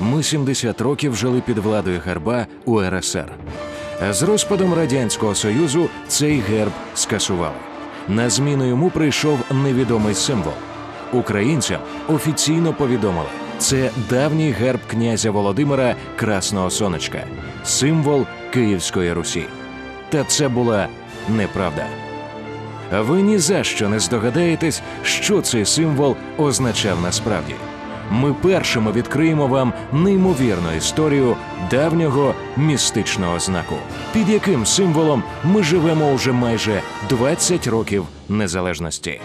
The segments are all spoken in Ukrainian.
Ми 70 років жили під владою герба УРСР. З розпадом Радянського Союзу цей герб скасували. На зміну йому прийшов невідомий символ. Українцям офіційно повідомили, це давній герб князя Володимира Красного Сонечка, символ Київської Русі. Та це була неправда. Ви ні за що не здогадаєтесь, що цей символ означав насправді. Ми першими відкриємо вам неймовірну історію давнього містичного знаку, під яким символом ми живемо уже майже 20 років незалежності.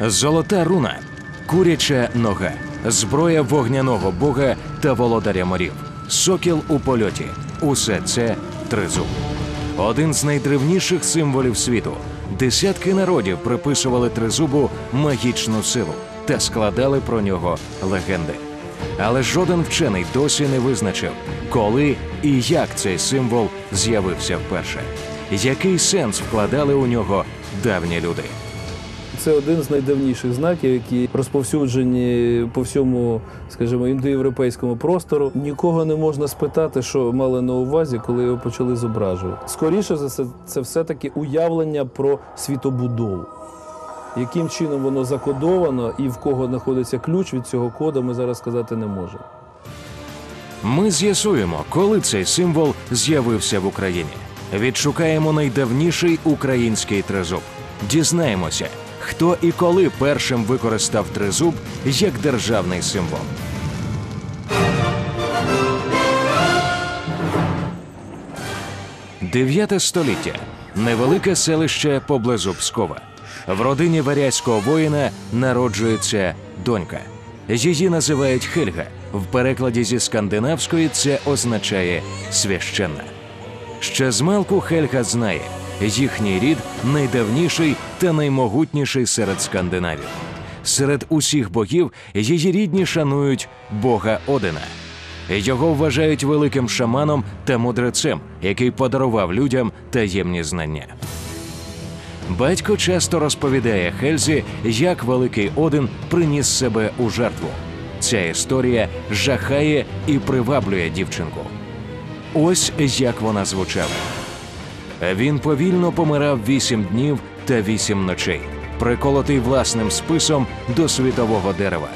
Золота руна, куряча нога, зброя вогняного бога та володаря морів, сокіл у польоті. Усе це тризуб. Один з найдревніших символів світу. Десятки народів приписували тризубу магічну силу та складали про нього легенди. Але жоден вчений досі не визначив, коли і як цей символ з'явився вперше. Який сенс вкладали у нього давні люди? Це один з найдавніших знаків, які розповсюджені по всьому, скажімо, індоєвропейському простору. Нікого не можна спитати, що мали на увазі, коли його почали зображувати. Скоріше за все, це все-таки уявлення про світобудову. Яким чином воно закодовано і в кого знаходиться ключ від цього коду, ми зараз сказати не можемо. Ми з'ясуємо, коли цей символ з'явився в Україні. Відшукаємо найдавніший український тризуб. Дізнаємося, хто і коли першим використав тризуб як державний символ. Дев'яте століття. Невелике селище поблизу Пскова. В родині варязького воїна народжується донька. Її називають Хельга. В перекладі зі скандинавської це означає священна. Ще змалку Хельга знає, їхній рід найдавніший та наймогутніший серед скандинавів. Серед усіх богів її рідні шанують Бога Одина. Його вважають великим шаманом та мудрецем, який подарував людям таємні знання. Батько часто розповідає Хельзі, як великий Один приніс себе у жертву. Ця історія жахає і приваблює дівчинку. Ось як вона звучала. Він повільно помирав вісім днів та вісім ночей, приколотий власним списом до світового дерева.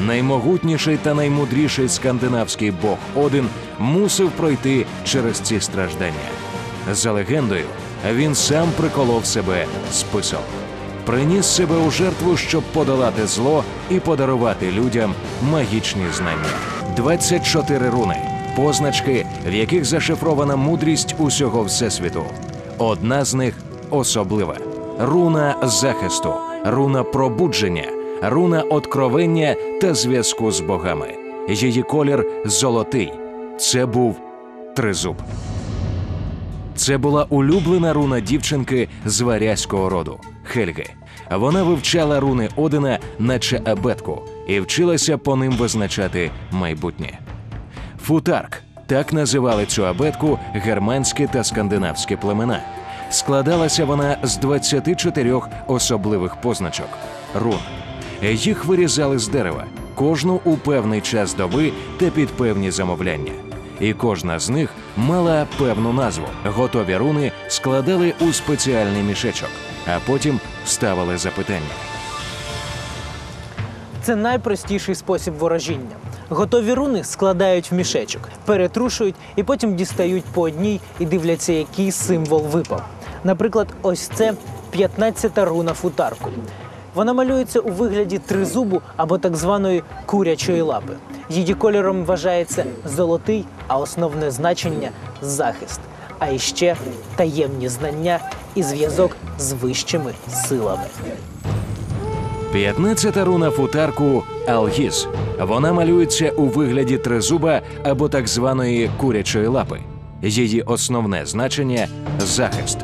Наймогутніший та наймудріший скандинавський бог Один мусив пройти через ці страждання. За легендою, він сам приколов себе списом. Приніс себе у жертву, щоб подолати зло і подарувати людям магічні знання. 24 руни, позначки, в яких зашифрована мудрість усього всесвіту. Одна з них особлива: руна захисту, руна пробудження, руна откровення та зв'язку з богами. Її колір золотий. Це був тризуб. Це була улюблена руна дівчинки з варязького роду Хельги. Вона вивчала руни Одина, наче абетку, і вчилася по ним визначати майбутнє. Футарк так називали цю абетку германські та скандинавські племена. Складалася вона з 24 особливих позначок рун. Їх вирізали з дерева, кожну у певний час доби та під певні замовляння. І кожна з них мала певну назву. Готові руни складали у спеціальний мішечок, а потім ставили запитання. Це найпростіший спосіб ворожіння. Готові руни складають в мішечок, перетрушують і потім дістають по одній і дивляться, який символ випав. Наприклад, ось це 15-та руна футарку. Вона малюється у вигляді тризубу або так званої курячої лапи. Її кольором вважається золотий, а основне значення захист. А іще таємні знання і зв'язок з вищими силами. 15-та руна футарку Алгіз. Вона малюється у вигляді тризуба або так званої курячої лапи. Її основне значення захист.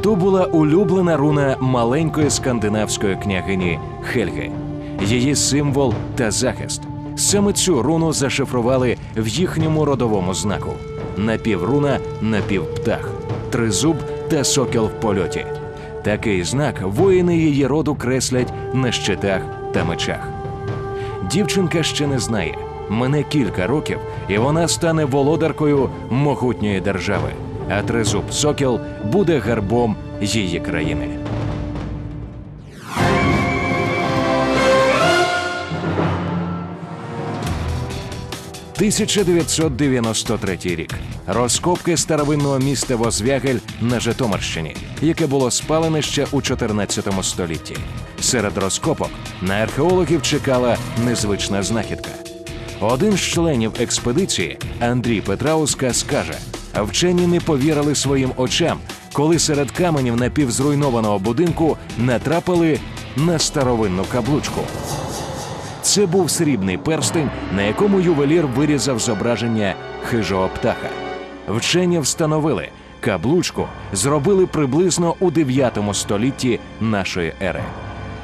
То була улюблена руна маленької скандинавської княгині Хельги, її символ та захист. Саме цю руну зашифрували в їхньому родовому знаку: напівруна, напівптах, тризуб та сокіл в польоті. Такий знак воїни її роду креслять на щитах та мечах. Дівчинка ще не знає. Мине кілька років, і вона стане володаркою могутньої держави. А тризуб сокіл буде гербом її країни. 1993 рік. Розкопки старовинного міста Возвягель на Житомирщині, яке було спалене ще у 14 столітті. Серед розкопок на археологів чекала незвична знахідка. Один з членів експедиції Андрій Петрауска скаже: вчені не повірили своїм очам, коли серед каменів напівзруйнованого будинку натрапили на старовинну каблучку. Це був срібний перстень, на якому ювелір вирізав зображення хижого птаха. Вчені встановили, каблучку зробили приблизно у 9 столітті нашої ери.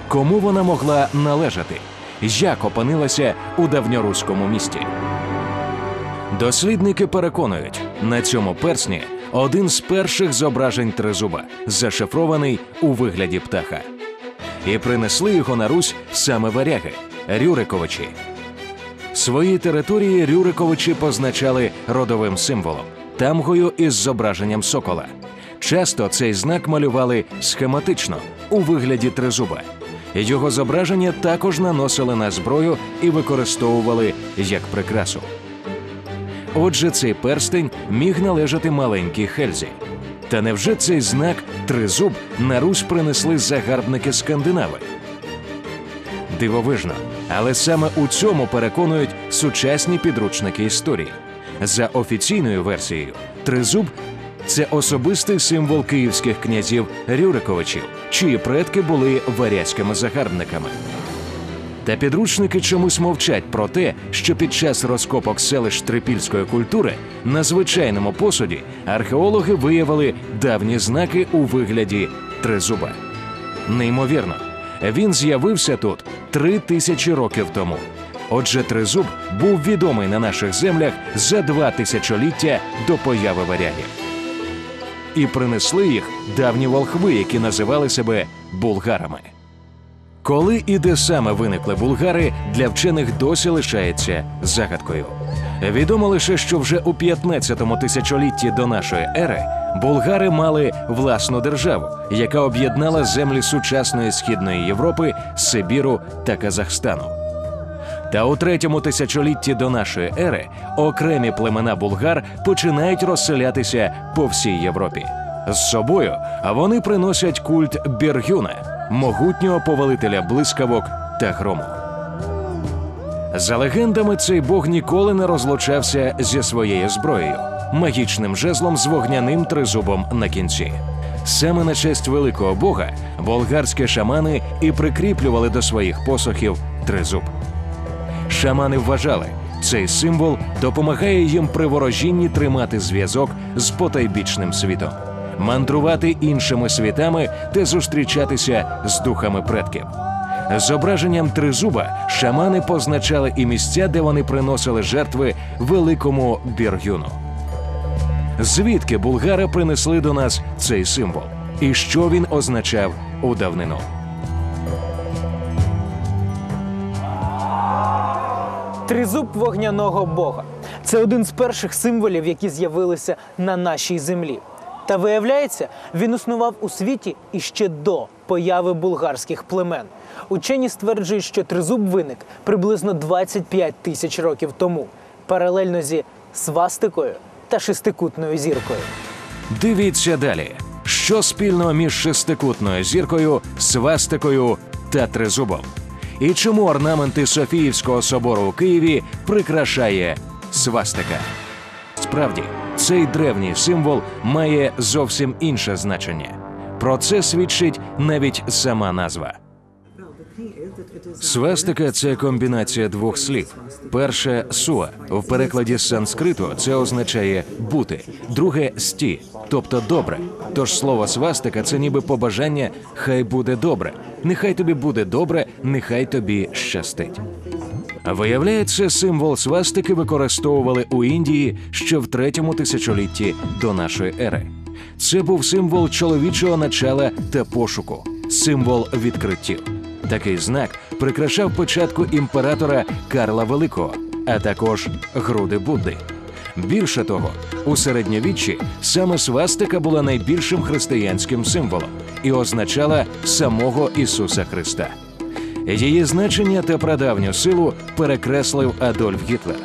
Кому вона могла належати? Як опинилася у давньоруському місті? Дослідники переконують, на цьому персні один з перших зображень тризуба, зашифрований у вигляді птаха. І принесли його на Русь саме варяги Рюриковичі. Свої території Рюриковичі позначали родовим символом тамгою із зображенням сокола. Часто цей знак малювали схематично у вигляді тризуба. Його зображення також наносили на зброю і використовували як прикрасу. Отже, цей перстень міг належати маленькій Хельзі. Та невже цей знак тризуб на Русь принесли загарбники скандинави? Дивовижно, але саме у цьому переконують сучасні підручники історії. За офіційною версією, тризуб це особистий символ київських князів Рюриковичів, чиї предки були варязькими загарбниками. Та підручники чомусь мовчать про те, що під час розкопок селищ трипільської культури на звичайному посуді археологи виявили давні знаки у вигляді тризуба. Неймовірно, він з'явився тут три тисячі років тому. Отже, тризуб був відомий на наших землях за два тисячоліття до появи варягів. І принесли їх давні волхви, які називали себе булгарами. Коли і де саме виникли булгари, для вчених досі лишається загадкою. Відомо лише, що вже у 15-му тисячолітті до нашої ери булгари мали власну державу, яка об'єднала землі сучасної східної Європи, Сибіру та Казахстану. Та у третьому тисячолітті до нашої ери окремі племена булгар починають розселятися по всій Європі. З собою вони приносять культ Біргюна, могутнього повелителя блискавок та грому. За легендами, цей бог ніколи не розлучався зі своєю зброєю, магічним жезлом з вогняним тризубом на кінці. Саме на честь великого бога болгарські шамани і прикріплювали до своїх посохів тризуб. Шамани вважали, цей символ допомагає їм при ворожінні тримати зв'язок з потайбічним світом, мандрувати іншими світами та зустрічатися з духами предків. Зображенням тризуба шамани позначали і місця, де вони приносили жертви великому біргюну. Звідки булгари принесли до нас цей символ? І що він означав у давнину? Тризуб вогняного бога. Це один з перших символів, які з'явилися на нашій землі. Та виявляється, він існував у світі іще до появи булгарських племен. Учені стверджують, що тризуб виник приблизно 25 тисяч років тому, паралельно зі свастикою та шестикутною зіркою. Дивіться далі, що спільного між шестикутною зіркою, свастикою та тризубом. І чому орнаменти Софіївського собору у Києві прикрашає свастика? Справді, цей древній символ має зовсім інше значення. Про це свідчить навіть сама назва. Свастика це комбінація двох слів. Перше суа в перекладі з санскриту це означає бути, друге сті, тобто добре. Тож слово свастика це ніби побажання хай буде добре. Нехай тобі буде добре, нехай тобі щастить. Виявляється, символ свастики використовували у Індії ще в третьому тисячолітті до нашої ери. Це був символ чоловічого начала та пошуку, символ відкриттів. Такий знак прикрашав початку імператора Карла Великого, а також груди Будди. Більше того, у середньовіччі саме свастика була найбільшим християнським символом і означала самого Ісуса Христа. Її значення та прадавню силу перекреслив Адольф Гітлер.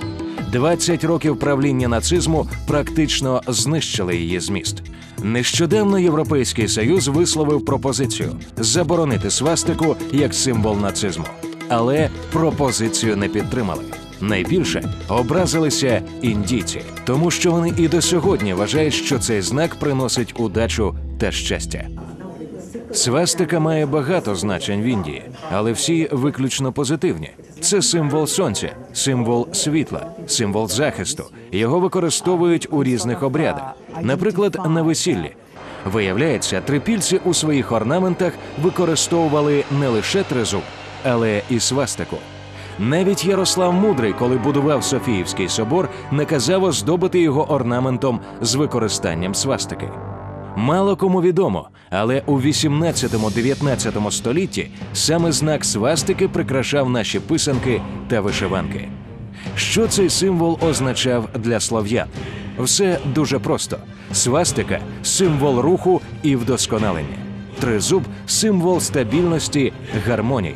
20 років правління нацизму практично знищили її зміст. Нещодавно Європейський Союз висловив пропозицію заборонити свастику як символ нацизму, але пропозицію не підтримали. Найбільше образилися індійці, тому що вони і до сьогодні вважають, що цей знак приносить удачу та щастя. Свастика має багато значень в Індії, але всі виключно позитивні. Це символ сонця, символ світла, символ захисту. Його використовують у різних обрядах, наприклад, на весіллі. Виявляється, трипільці у своїх орнаментах використовували не лише тризуб, але і свастику. Навіть Ярослав Мудрий, коли будував Софіївський собор, наказав оздобити його орнаментом з використанням свастики. Мало кому відомо, але у 18-19 столітті саме знак свастики прикрашав наші писанки та вишиванки. Що цей символ означав для слов'ян? Все дуже просто: свастика символ руху і вдосконалення. Тризуб символ стабільності, гармонії.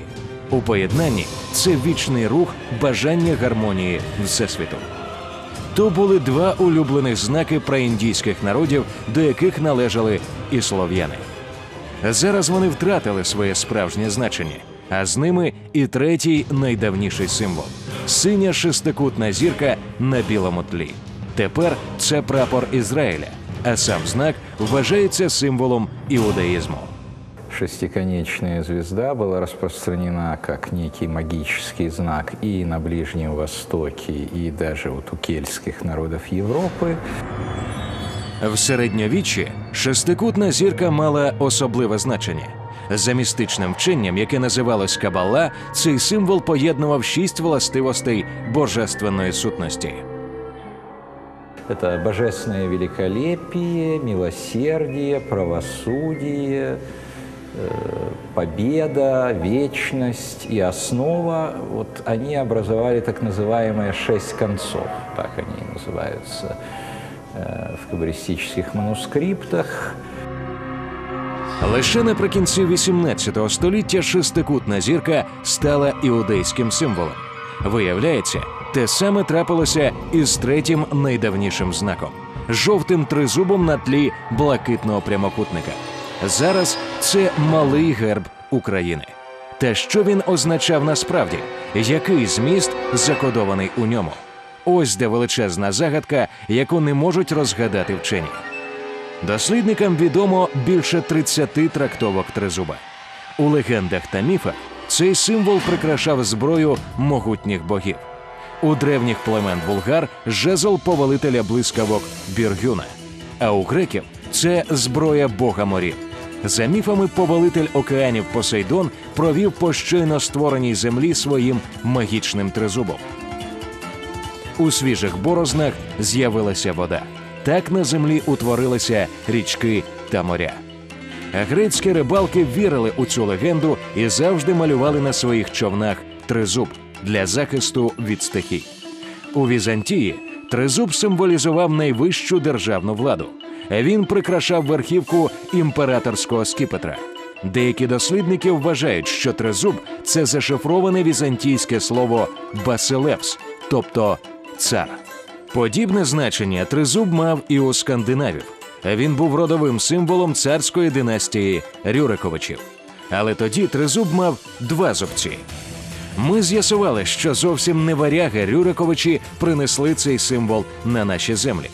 У поєднанні це вічний рух, бажання гармонії всесвіту. То були два улюблених знаки праіндійських народів, до яких належали і слов'яни. Зараз вони втратили своє справжнє значення, а з ними і третій найдавніший символ синя шестикутна зірка на білому тлі. Тепер це прапор Ізраїля, а сам знак вважається символом іудаїзму. Шестиконечная звезда была распространена как некий магический знак и на Ближнем Востоке, и даже вот у кельтских народов Европы. В середньовіччі шестикутна зірка мала особливе значення. За містичним вченням, яке називалось Кабала, цей символ поєднував шість властивостей божественної сутності. Это божественное великолепие, милосердие, правосудие, э, победа, вечность и основа. Вот они образовали так называемые шесть концов, так они называются э, в каббалистических манускриптах. Лише наприкінці 18 століття шестикутна зірка стала іудейським символом. Виявляється, те саме трапилося із третім найдавнішим знаком жовтим тризубом на тлі блакитного прямокутника. Зараз це малий герб України. Та що він означав насправді? Який зміст закодований у ньому? Ось де величезна загадка, яку не можуть розгадати вчені. Дослідникам відомо більше 30 трактовок тризуба. У легендах та міфах цей символ прикрашав зброю могутніх богів. У древніх племен булгар жезл повелителя блискавок Біргюна. А у греків це зброя бога морів. За міфами, повелитель океанів Посейдон провів по щойно створеній землі своїм магічним тризубом. У свіжих борознах з'явилася вода. Так на землі утворилися річки та моря. Грецькі рибалки вірили у цю легенду і завжди малювали на своїх човнах тризуб для захисту від стихій. У Візантії тризуб символізував найвищу державну владу. Він прикрашав верхівку імператорського скіпетра. Деякі дослідники вважають, що тризуб це зашифроване візантійське слово басилевс, тобто цар. Подібне значення тризуб мав і у скандинавів. Він був родовим символом царської династії Рюриковичів. Але тоді тризуб мав два зубці. Ми з'ясували, що зовсім не варяги Рюриковичі принесли цей символ на наші землі.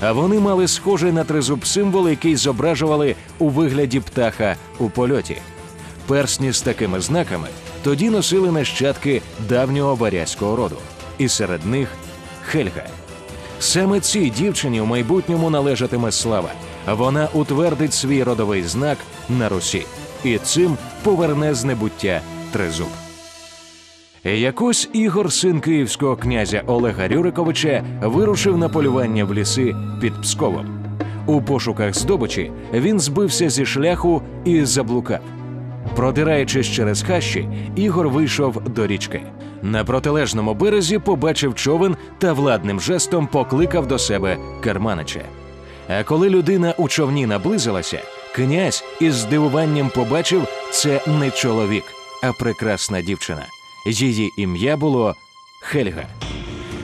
А вони мали схожий на тризуб символ, який зображували у вигляді птаха у польоті. Персні з такими знаками тоді носили нащадки давнього варязького роду, і серед них Хельга. Саме цій дівчині в майбутньому належатиме слава. Вона утвердить свій родовий знак на Русі і цим поверне з небуття тризуб. Якось Ігор, син київського князя Олега Рюриковича, вирушив на полювання в ліси під Псковом. У пошуках здобичі він збився зі шляху і заблукав. Продираючись через хащі, Ігор вийшов до річки. На протилежному березі побачив човен та владним жестом покликав до себе керманича. А коли людина у човні наблизилася, князь із здивуванням побачив це не чоловік, а прекрасна дівчина. Її ім'я було Хельга.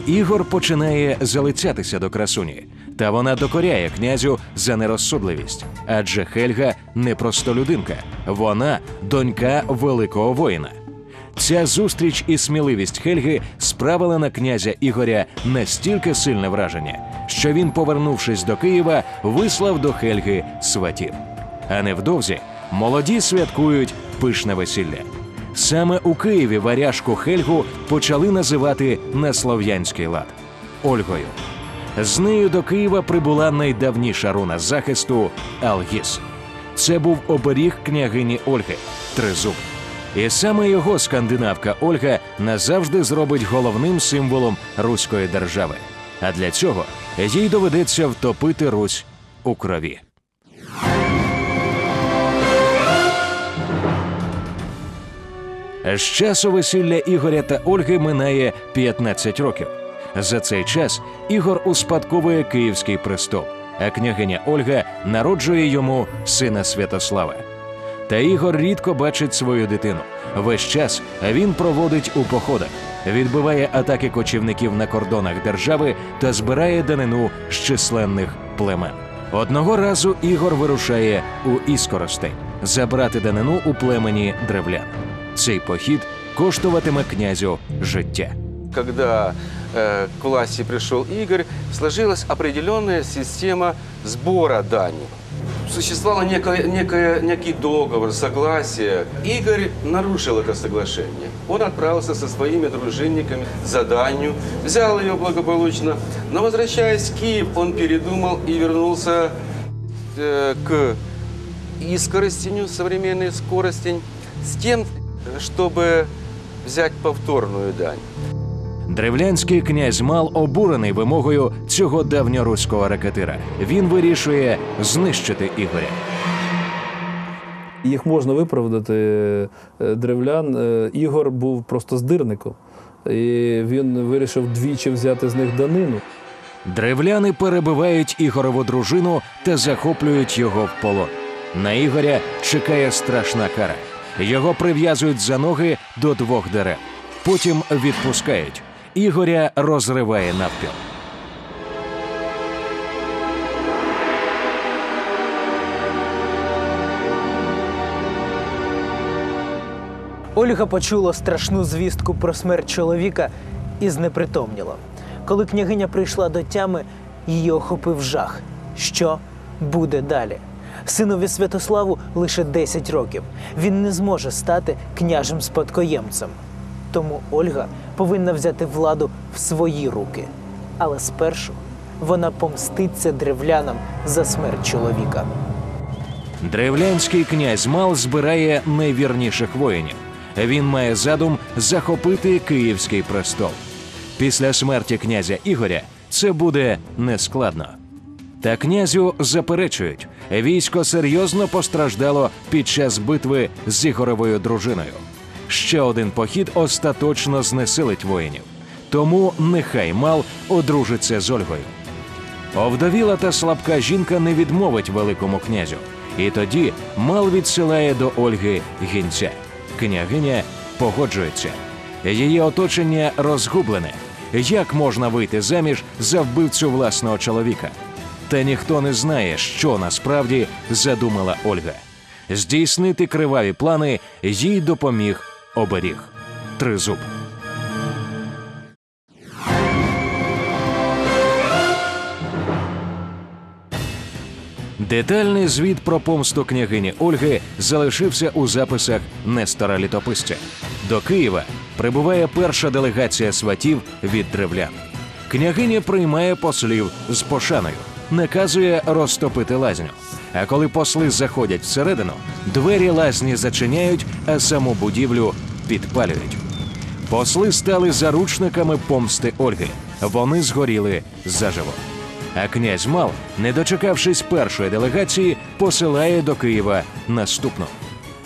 Ігор починає залицятися до красуні, та вона докоряє князю за нерозсудливість. Адже Хельга не простолюдинка, вона донька великого воїна. Ця зустріч і сміливість Хельги справила на князя Ігоря настільки сильне враження, що він, повернувшись до Києва, вислав до Хельги сватів. А невдовзі молоді святкують пишне весілля. Саме у Києві варяжку Хельгу почали називати на слов'янський лад Ольгою. З нею до Києва прибула найдавніша руна захисту Алгіс. Це був оберіг княгині Ольги Тризуб. І саме його скандинавка Ольга назавжди зробить головним символом руської держави. А для цього їй доведеться втопити Русь у крові. З часу весілля Ігоря та Ольги минає 15 років. За цей час Ігор успадковує Київський престол, а княгиня Ольга народжує йому сина Святослава. Та Ігор рідко бачить свою дитину. Весь час він проводить у походах, відбиває атаки кочівників на кордонах держави та збирає данину з численних племен. Одного разу Ігор вирушає у Іскоростень забрати данину у племені древлян. Цей похід коштуватиме князю життя. Когда э, к власти пришел Игорь, сложилась определенная система сбора дани. Существовало некое, некое, некий договор, согласие. Игорь нарушил это соглашение. Он отправился со своими дружинниками за данью, взял ее благополучно. Но возвращаясь в Киев, он передумал и вернулся э, к Искоростеню, современной скоростень, с тем, чтобы взять повторную дань. Древлянський князь Мал обурений вимогою цього давньоруського ракетира. Він вирішує знищити Ігоря. Їх можна виправдати е, древлян. Е, Ігор був просто здирником. І він вирішив двічі взяти з них данину. Древляни перебивають Ігорову дружину та захоплюють його в полон. На Ігоря чекає страшна кара. Його прив'язують за ноги до двох дерев. Потім відпускають. Ігоря розриває навпіл. Ольга почула страшну звістку про смерть чоловіка і знепритомніла. Коли княгиня прийшла до тями, її охопив жах. Що буде далі? Синові Святославу лише 10 років. Він не зможе стати княжим спадкоємцем. Тому Ольга повинна взяти владу в свої руки. Але спершу вона помститься древлянам за смерть чоловіка. Древлянський князь Мал збирає найвірніших воїнів. Він має задум захопити Київський престол. Після смерті князя Ігоря це буде нескладно. Та князю заперечують, військо серйозно постраждало під час битви з Ігоровою дружиною. Ще один похід остаточно знесилить воїнів. Тому нехай Мал одружиться з Ольгою. Овдовіла та слабка жінка не відмовить великому князю. І тоді Мал відсилає до Ольги гінця. Княгиня погоджується. Її оточення розгублене. Як можна вийти заміж за вбивцю власного чоловіка? Та ніхто не знає, що насправді задумала Ольга. Здійснити криваві плани їй допоміг оберіг Тризуб. Детальний звіт про помсту княгині Ольги залишився у записах Нестора Літописця. До Києва прибуває перша делегація сватів від древлян. Княгиня приймає послів з пошаною, наказує розтопити лазню. А коли посли заходять всередину, двері лазні зачиняють, а саму будівлю підпалюють. Посли стали заручниками помсти Ольги. Вони згоріли заживо. А князь Мал, не дочекавшись першої делегації, посилає до Києва наступну.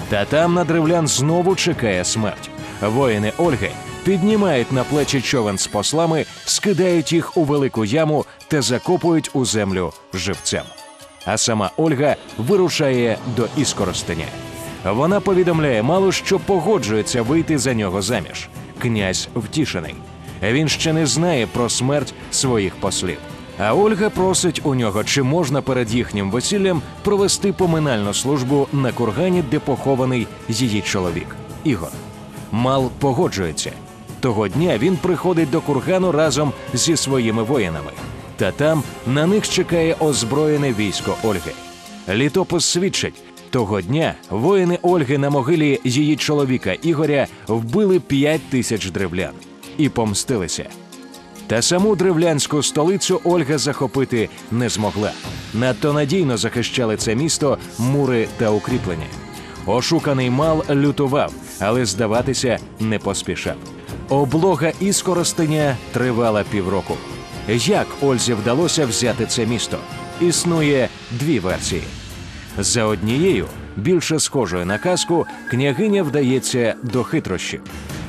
Та там на древлян знову чекає смерть. Воїни Ольги піднімають на плечі човен з послами, скидають їх у велику яму та закопують у землю живцем. А сама Ольга вирушає до Іскоростеня. Вона повідомляє малу, що погоджується вийти за нього заміж. Князь втішений. Він ще не знає про смерть своїх послів. А Ольга просить у нього, чи можна перед їхнім весіллям провести поминальну службу на кургані, де похований її чоловік Ігор. Мал погоджується. Того дня він приходить до кургану разом зі своїми воїнами. Та там на них чекає озброєне військо Ольги. Літопис свідчить, того дня воїни Ольги на могилі її чоловіка Ігоря вбили п'ять тисяч древлян і помстилися. Та саму древлянську столицю Ольга захопити не змогла. Надто надійно захищали це місто мури та укріплення. Ошуканий мал лютував, але здаватися не поспішав. Облога Іскоростеня тривала півроку. Як Ользі вдалося взяти це місто? Існує дві версії. За однією, більше схожою на казку, княгиня вдається до хитрощів.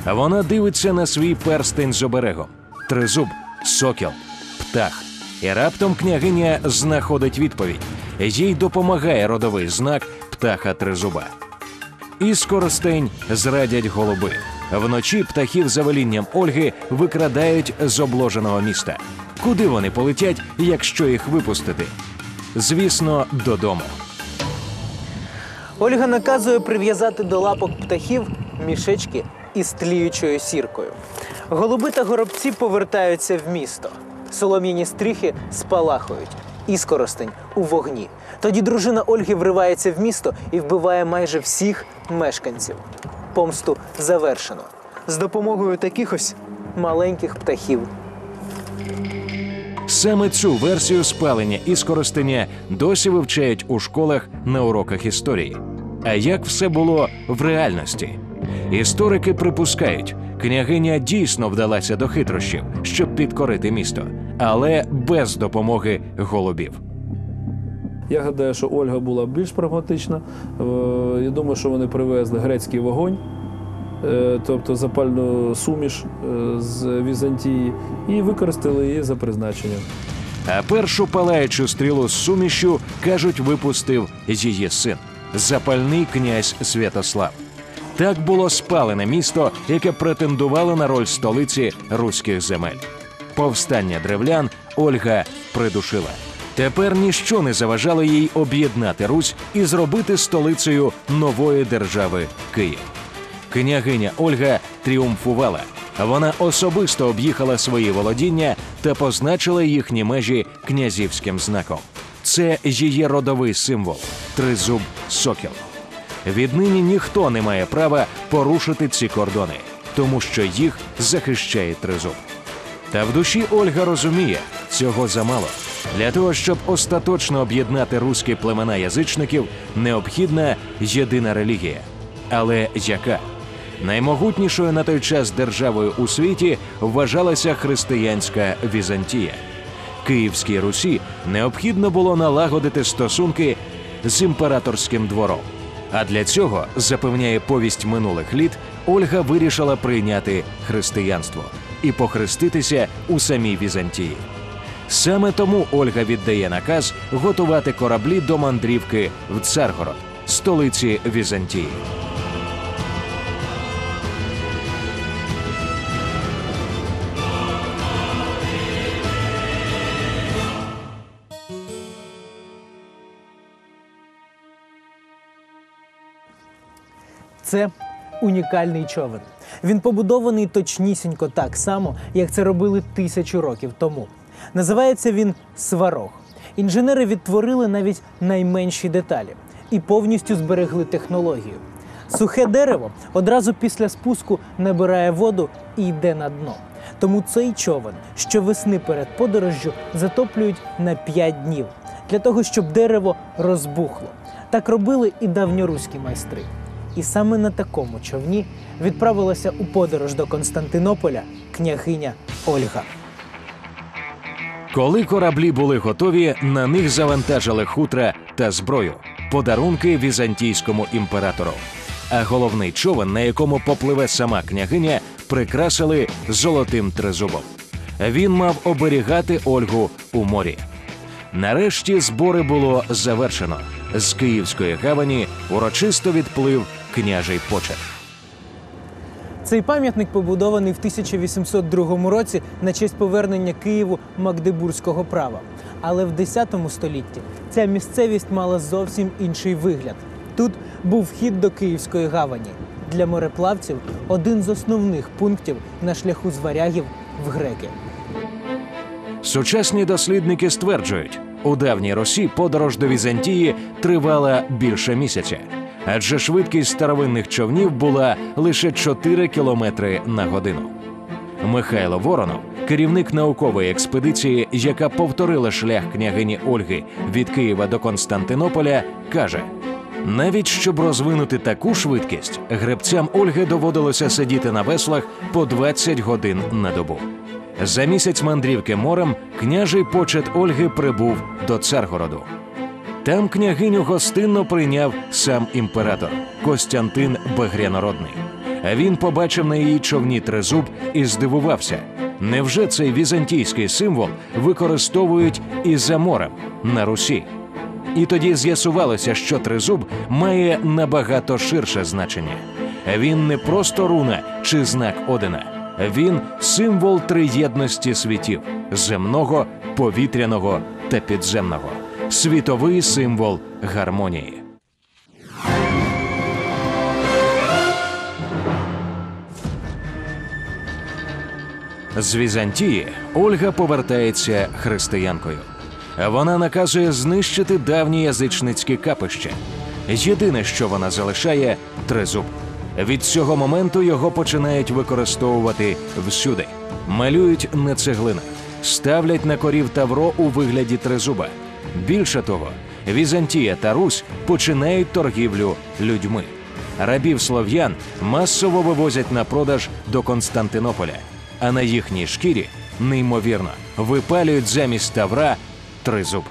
Вона дивиться на свій перстень з оберегом тризуб, сокіл, птах. І раптом княгиня знаходить відповідь. Їй допомагає родовий знак птаха тризуба. І скоростень зрадять голуби. Вночі птахів за велінням Ольги викрадають з обложеного міста. Куди вони полетять, якщо їх випустити? Звісно, додому. Ольга наказує прив'язати до лапок птахів мішечки із тліючою сіркою. Голуби та горобці повертаються в місто. Солом'яні стріхи спалахують. Іскоростень у вогні. Тоді дружина Ольги вривається в місто і вбиває майже всіх мешканців. Помсту завершено з допомогою таких ось маленьких птахів. Саме цю версію спалення і скоростення досі вивчають у школах на уроках історії. А як все було в реальності? Історики припускають, княгиня дійсно вдалася до хитрощів, щоб підкорити місто, але без допомоги голубів. Я гадаю, що Ольга була більш прагматична. Е, Я думаю, що вони привезли грецький вогонь, е, тобто запальну суміш е, з Візантії, і використали її за призначенням. А першу палаючу стрілу з сумішю, кажуть, випустив її син, запальний князь Святослав. Так було спалене місто, яке претендувало на роль столиці руських земель. Повстання древлян Ольга придушила. Тепер ніщо не заважало їй об'єднати Русь і зробити столицею нової держави Київ. Княгиня Ольга тріумфувала. Вона особисто об'їхала свої володіння та позначила їхні межі князівським знаком. Це її родовий символ тризуб сокіл. Віднині ніхто не має права порушити ці кордони, тому що їх захищає тризуб. Та в душі Ольга розуміє, цього замало. Для того, щоб остаточно об'єднати руські племена язичників, необхідна єдина релігія. Але яка? Наймогутнішою на той час державою у світі вважалася християнська Візантія. Київській Русі необхідно було налагодити стосунки з імператорським двором. А для цього, запевняє повість минулих літ, Ольга вирішила прийняти християнство і похреститися у самій Візантії. Саме тому Ольга віддає наказ готувати кораблі до мандрівки в Царгород, столиці Візантії. Це унікальний човен. Він побудований точнісінько так само, як це робили тисячу років тому. Називається він сварог. Інженери відтворили навіть найменші деталі і повністю зберегли технологію. Сухе дерево одразу після спуску набирає воду і йде на дно. Тому цей човен щовесни перед подорожжю затоплюють на 5 днів для того, щоб дерево розбухло. Так робили і давньоруські майстри. І саме на такому човні відправилася у подорож до Константинополя княгиня Ольга. Коли кораблі були готові, на них завантажили хутра та зброю, подарунки візантійському імператору. А головний човен, на якому попливе сама княгиня, прикрасили золотим тризубом. Він мав оберігати Ольгу у морі. Нарешті збори було завершено. З Київської гавані урочисто відплив княжий почет. Цей пам'ятник побудований в 1802 році на честь повернення Києву Магдебурзького права. Але в 10 столітті ця місцевість мала зовсім інший вигляд. Тут був вхід до Київської гавані. Для мореплавців один з основних пунктів на шляху з варягів в греки. Сучасні дослідники стверджують, у давній Русі подорож до Візантії тривала більше місяця, адже швидкість старовинних човнів була лише 4 кілометри на годину. Михайло Воронов, керівник наукової експедиції, яка повторила шлях княгині Ольги від Києва до Константинополя, каже: навіть щоб розвинути таку швидкість, гребцям Ольги доводилося сидіти на веслах по 20 годин на добу. За місяць мандрівки морем княжий почет Ольги прибув до Царгороду. Там княгиню гостинно прийняв сам імператор Костянтин Багрянородний. Він побачив на її човні тризуб і здивувався. Невже цей візантійський символ використовують і за морем на Русі? І тоді з'ясувалося, що тризуб має набагато ширше значення. Він не просто руна чи знак Одина. Він символ триєдності світів земного, повітряного та підземного, світовий символ гармонії. З Візантії Ольга повертається християнкою. Вона наказує знищити давні язичницькі капища. Єдине, що вона залишає тризуб. Від цього моменту його починають використовувати всюди. Малюють на цеглинах, ставлять на корів тавро у вигляді тризуба. Більше того, Візантія та Русь починають торгівлю людьми. Рабів слов'ян масово вивозять на продаж до Константинополя, а на їхній шкірі неймовірно випалюють замість тавра тризуб.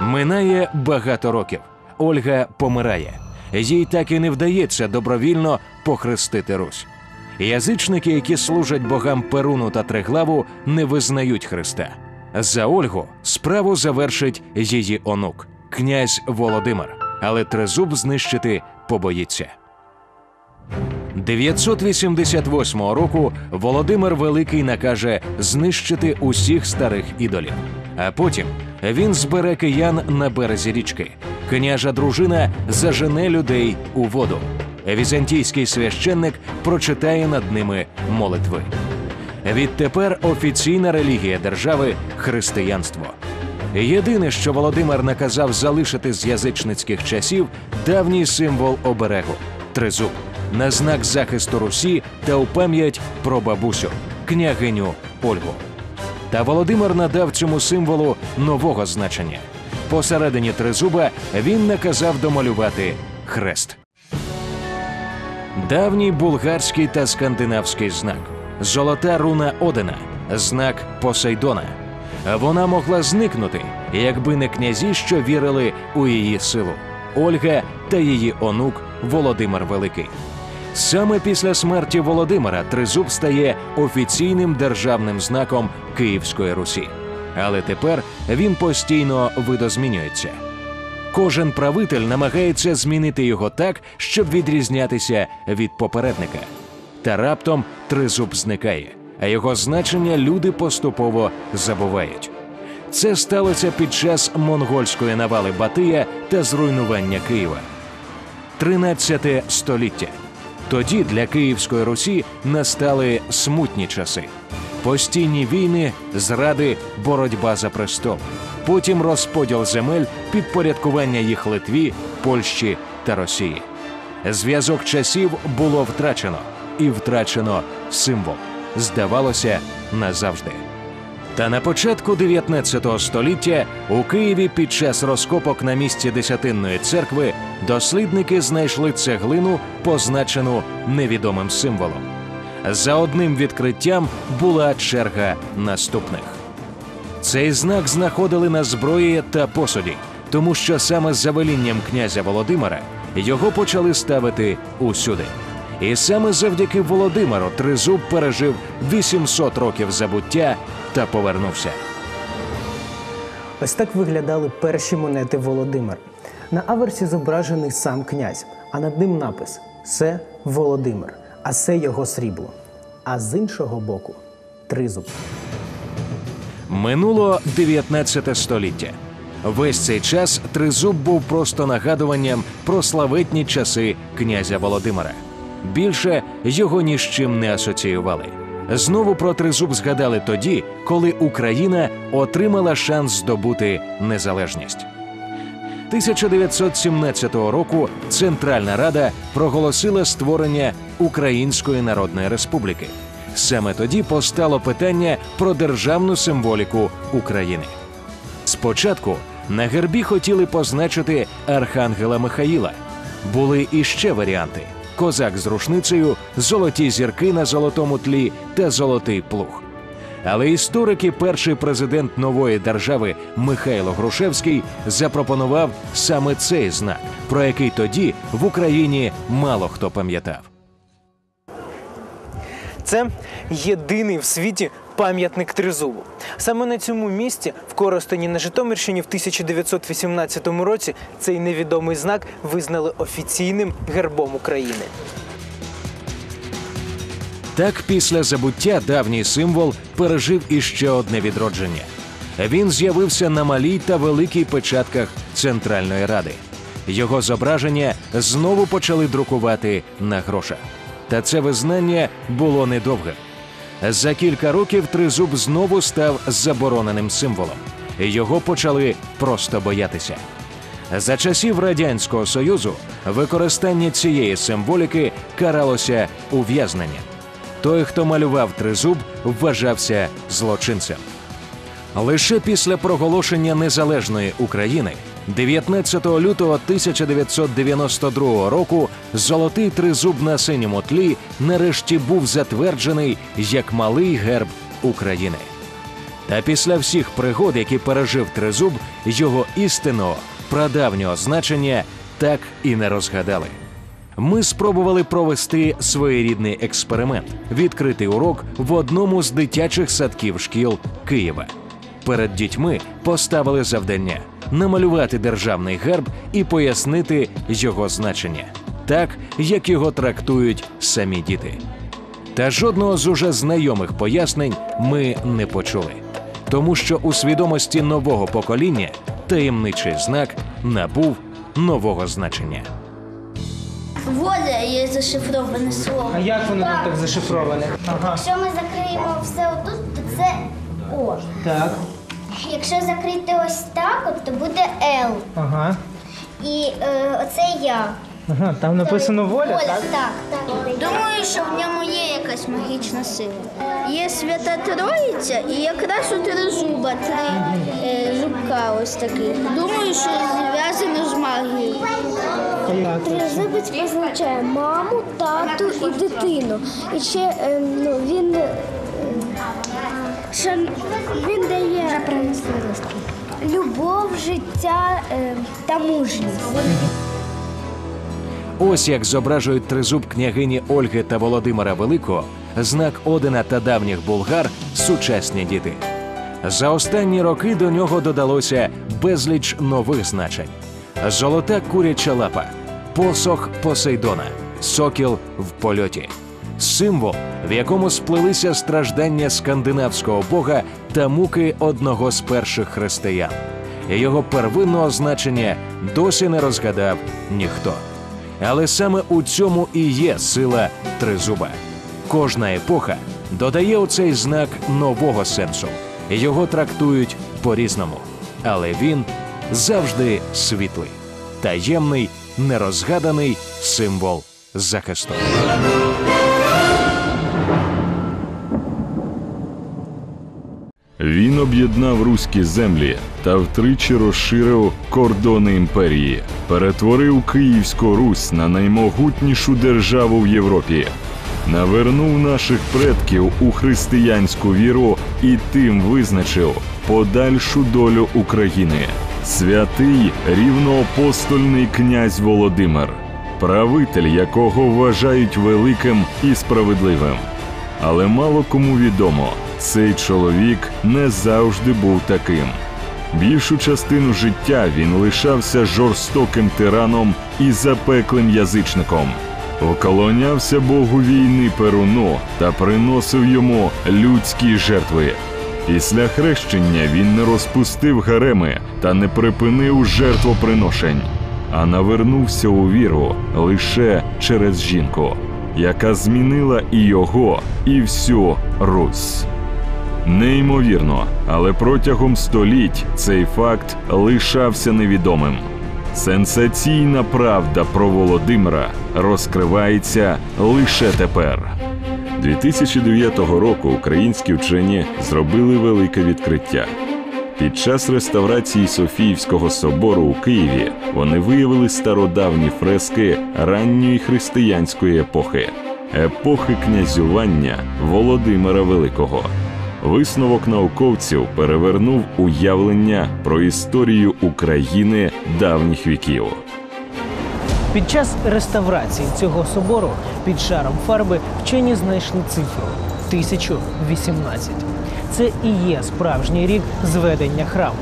Минає багато років. Ольга помирає. Їй так і не вдається добровільно похрестити Русь. Язичники, які служать богам Перуну та Триглаву, не визнають Христа. За Ольгу справу завершить її онук, князь Володимир, але тризуб знищити побоїться. 988 року Володимир Великий накаже знищити усіх старих ідолів. А потім він збере киян на березі річки. Княжа дружина зажене людей у воду. Візантійський священник прочитає над ними молитви. Відтепер офіційна релігія держави християнство. Єдине, що Володимир наказав залишити з язичницьких часів давній символ оберегу тризуб на знак захисту Русі та у пам'ять про бабусю, княгиню Ольгу. Та Володимир надав цьому символу нового значення. Посередині тризуба він наказав домалювати хрест. Давній булгарський та скандинавський знак, золота руна Одина, знак Посейдона. Вона могла зникнути, якби не князі, що вірили у її силу Ольга та її онук Володимир Великий. Саме після смерті Володимира тризуб стає офіційним державним знаком Київської Русі. Але тепер він постійно видозмінюється. Кожен правитель намагається змінити його так, щоб відрізнятися від попередника. Та раптом тризуб зникає, а його значення люди поступово забувають. Це сталося під час монгольської навали Батия та зруйнування Києва. 13 століття. Тоді для Київської Русі настали смутні часи. Постійні війни, зради, боротьба за престол. Потім розподіл земель, підпорядкування їх Литві, Польщі та Росії. Зв'язок часів було втрачено, і втрачено символ. Здавалося, назавжди. Та на початку 19 століття у Києві під час розкопок на місці Десятинної церкви дослідники знайшли цеглину, позначену невідомим символом. За одним відкриттям була черга наступних. Цей знак знаходили на зброї та посуді, тому що саме за велінням князя Володимира його почали ставити усюди. І саме завдяки Володимиру Тризуб пережив 800 років забуття та повернувся. Ось так виглядали перші монети Володимира. На аверсі зображений сам князь, а над ним напис Це Володимир, а це його срібло. А з іншого боку тризуб. Минуло 19 століття. Весь цей час тризуб був просто нагадуванням про славетні часи князя Володимира. Більше його ні з чим не асоціювали. Знову про тризуб згадали тоді, коли Україна отримала шанс здобути незалежність. 1917 року Центральна Рада проголосила створення Української Народної Республіки. Саме тоді постало питання про державну символіку України. Спочатку на гербі хотіли позначити архангела Михаїла. Були і ще варіанти: козак з рушницею, золоті зірки на золотому тлі та золотий плуг. Але історики, перший президент нової держави Михайло Грушевський запропонував саме цей знак, про який тоді в Україні мало хто пам'ятав. Це єдиний в світі пам'ятник тризубу. Саме на цьому місці, в Коростені на Житомирщині, в 1918 році цей невідомий знак визнали офіційним гербом України. Так, після забуття давній символ пережив іще одне відродження. Він з'явився на малій та великій печатках Центральної Ради. Його зображення знову почали друкувати на грошах. Та це визнання було недовгим. За кілька років тризуб знову став забороненим символом. Його почали просто боятися. За часів Радянського Союзу використання цієї символіки каралося ув'язненням. Той, хто малював тризуб, вважався злочинцем. Лише після проголошення незалежної України 19 лютого 1992 року золотий тризуб на синьому тлі нарешті був затверджений як малий герб України. Та після всіх пригод, які пережив тризуб, його істинного прадавнього значення так і не розгадали. Ми спробували провести своєрідний експеримент, відкритий урок в одному з дитячих садків шкіл Києва. Перед дітьми поставили завдання намалювати державний герб і пояснити його значення, так як його трактують самі діти. Та жодного з уже знайомих пояснень ми не почули, тому що у свідомості нового покоління таємничий знак набув нового значення. Воля є зашифроване слово. А як воно там так зашифроване? Ага. Якщо ми закриємо все отут, то це О. Так. Якщо закрити ось так, от, то буде Л. Ага. І е, оце я. Ага. Там написано воля, так? Так, так. Думаю, що в ньому є якась магічна сила. Є свята Троїця і якраз у тризуба три е, зубка ось таких. Думаю, що зв'язано з магією. Тризубець позначає маму, тату і дитину. І ще е, ну, він, шан- він дає любов, життя е, та мужність. Ось як зображують тризуб княгині Ольги та Володимира Великого, знак Одина та давніх булгар сучасні діти. За останні роки до нього додалося безліч нових значень: золота куряча лапа, посох Посейдона, сокіл в польоті, символ, в якому сплелися страждання скандинавського бога та муки одного з перших християн. Його первинного значення досі не розгадав ніхто. Але саме у цьому і є сила тризуба. Кожна епоха додає у цей знак нового сенсу. Його трактують по-різному, але він завжди світлий, таємний, нерозгаданий символ захисту. Він об'єднав руські землі та втричі розширив кордони імперії, перетворив Київську Русь на наймогутнішу державу в Європі, навернув наших предків у християнську віру і тим визначив, подальшу долю України. Святий рівноапостольний князь Володимир, правитель якого вважають великим і справедливим. Але мало кому відомо, цей чоловік не завжди був таким. Більшу частину життя він лишався жорстоким тираном і запеклим язичником. Поклонявся Богу війни Перуну та приносив йому людські жертви. Після хрещення він не розпустив гареми та не припинив жертвоприношень, а навернувся у віру лише через жінку, яка змінила і його, і всю Русь. Неймовірно, але протягом століть цей факт лишався невідомим. Сенсаційна правда про Володимира розкривається лише тепер. 2009 року українські вчені зробили велике відкриття. Під час реставрації Софіївського собору у Києві вони виявили стародавні фрески ранньої християнської епохи, епохи князювання Володимира Великого. Висновок науковців перевернув уявлення про історію України давніх віків. Під час реставрації цього собору під шаром фарби вчені знайшли цифру 1018. Це і є справжній рік зведення храму.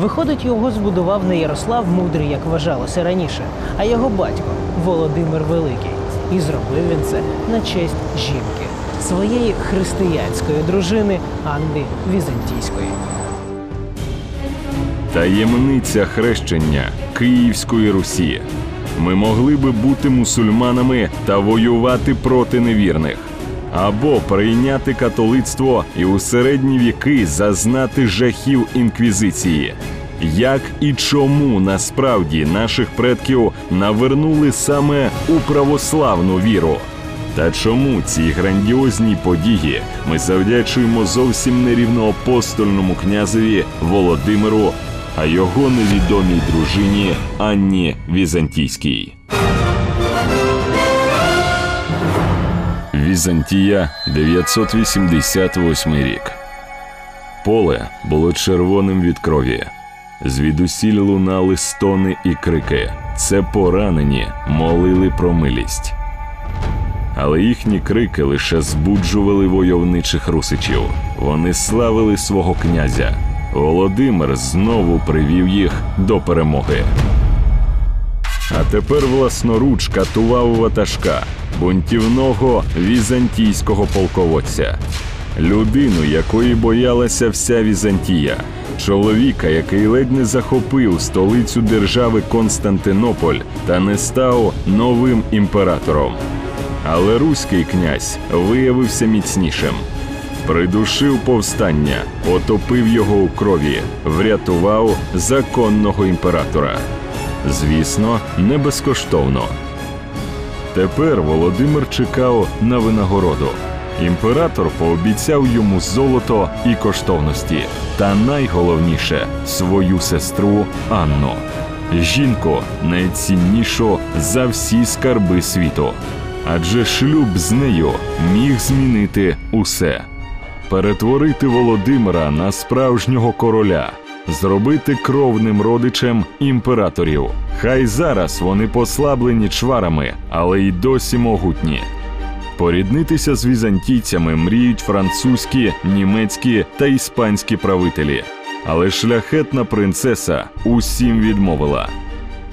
Виходить, його збудував не Ярослав Мудрий, як вважалося раніше, а його батько Володимир Великий. І зробив він це на честь жінки, своєї християнської дружини Анни Візантійської. Таємниця хрещення Київської Русі. Ми могли би бути мусульманами та воювати проти невірних, або прийняти католицтво і у середні віки зазнати жахів інквізиції. Як і чому насправді наших предків навернули саме у православну віру? Та чому ці грандіозні події ми завдячуємо зовсім не рівноапостольному князеві Володимиру, а його невідомій дружині Анні Візантійській? Візантія, 988 рік. Поле було червоним від крові. Звідусіль лунали стони і крики. Це поранені молили про милість. Але їхні крики лише збуджували войовничих русичів. Вони славили свого князя. Володимир знову привів їх до перемоги. А тепер власноруч катував ватажка, бунтівного візантійського полководця, людину, якої боялася вся Візантія, чоловіка, який ледь не захопив столицю держави Константинополь та не став новим імператором. Але руський князь виявився міцнішим. Придушив повстання, потопив його у крові, врятував законного імператора. Звісно, не безкоштовно. Тепер Володимир чекав на винагороду. Імператор пообіцяв йому золото і коштовності, та найголовніше свою сестру Анну. Жінку найціннішу за всі скарби світу. Адже шлюб з нею міг змінити усе перетворити Володимира на справжнього короля, зробити кровним родичем імператорів. Хай зараз вони послаблені чварами, але й досі могутні. Поріднитися з візантійцями мріють французькі, німецькі та іспанські правителі. Але шляхетна принцеса усім відмовила.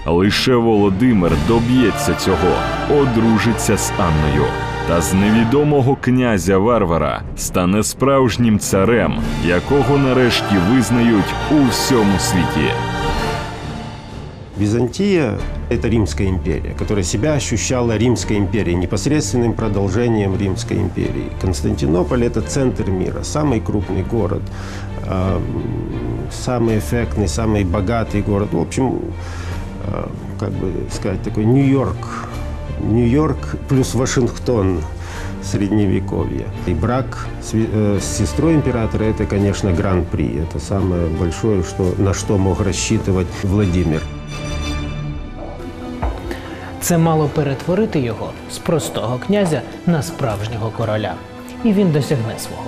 Лише Володимир доб'ється цього, одружиться з Анною. Та з невідомого князя варвара стане справжнім царем, якого нарешті визнають у всьому світі. Византия – это Римская империя, которая себя ощущала Римской империей, непосредственным продолжением Римской империи. Константинополь – это центр мира, самый крупный город, э, самый эффектный, самый богатый город. В общем, э, как бы сказать, такой Нью-Йорк. Нью-Йорк плюс Вашингтон средневековья. И брак с, ви- э, с сестрой императора – это, конечно, гран-при. Это самое большое, что, на что мог рассчитывать Владимир. Це мало перетворити його з простого князя на справжнього короля. І він досягне свого.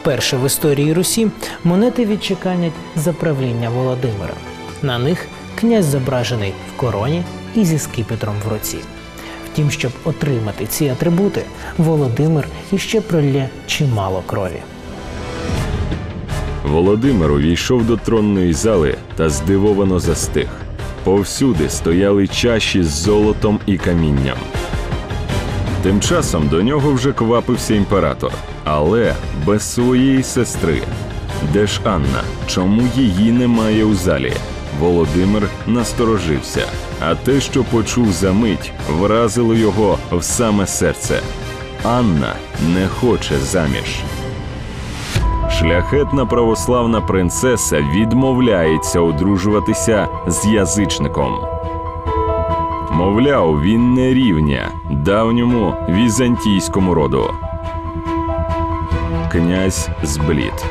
Вперше в історії Русі монети відчеканять за правління Володимира. На них князь зображений в короні і зі скипетром в руці. Втім, щоб отримати ці атрибути, Володимир іще пролє чимало крові. Володимир увійшов до тронної зали та здивовано застиг. Повсюди стояли чаші з золотом і камінням. Тим часом до нього вже квапився імператор, але без своєї сестри. Де ж Анна? Чому її немає у залі? Володимир насторожився, а те, що почув за мить, вразило його в саме серце. Анна не хоче заміж. Шляхетна православна принцеса відмовляється одружуватися з язичником. Мовляв, він не рівня давньому візантійському роду. Князь зблід.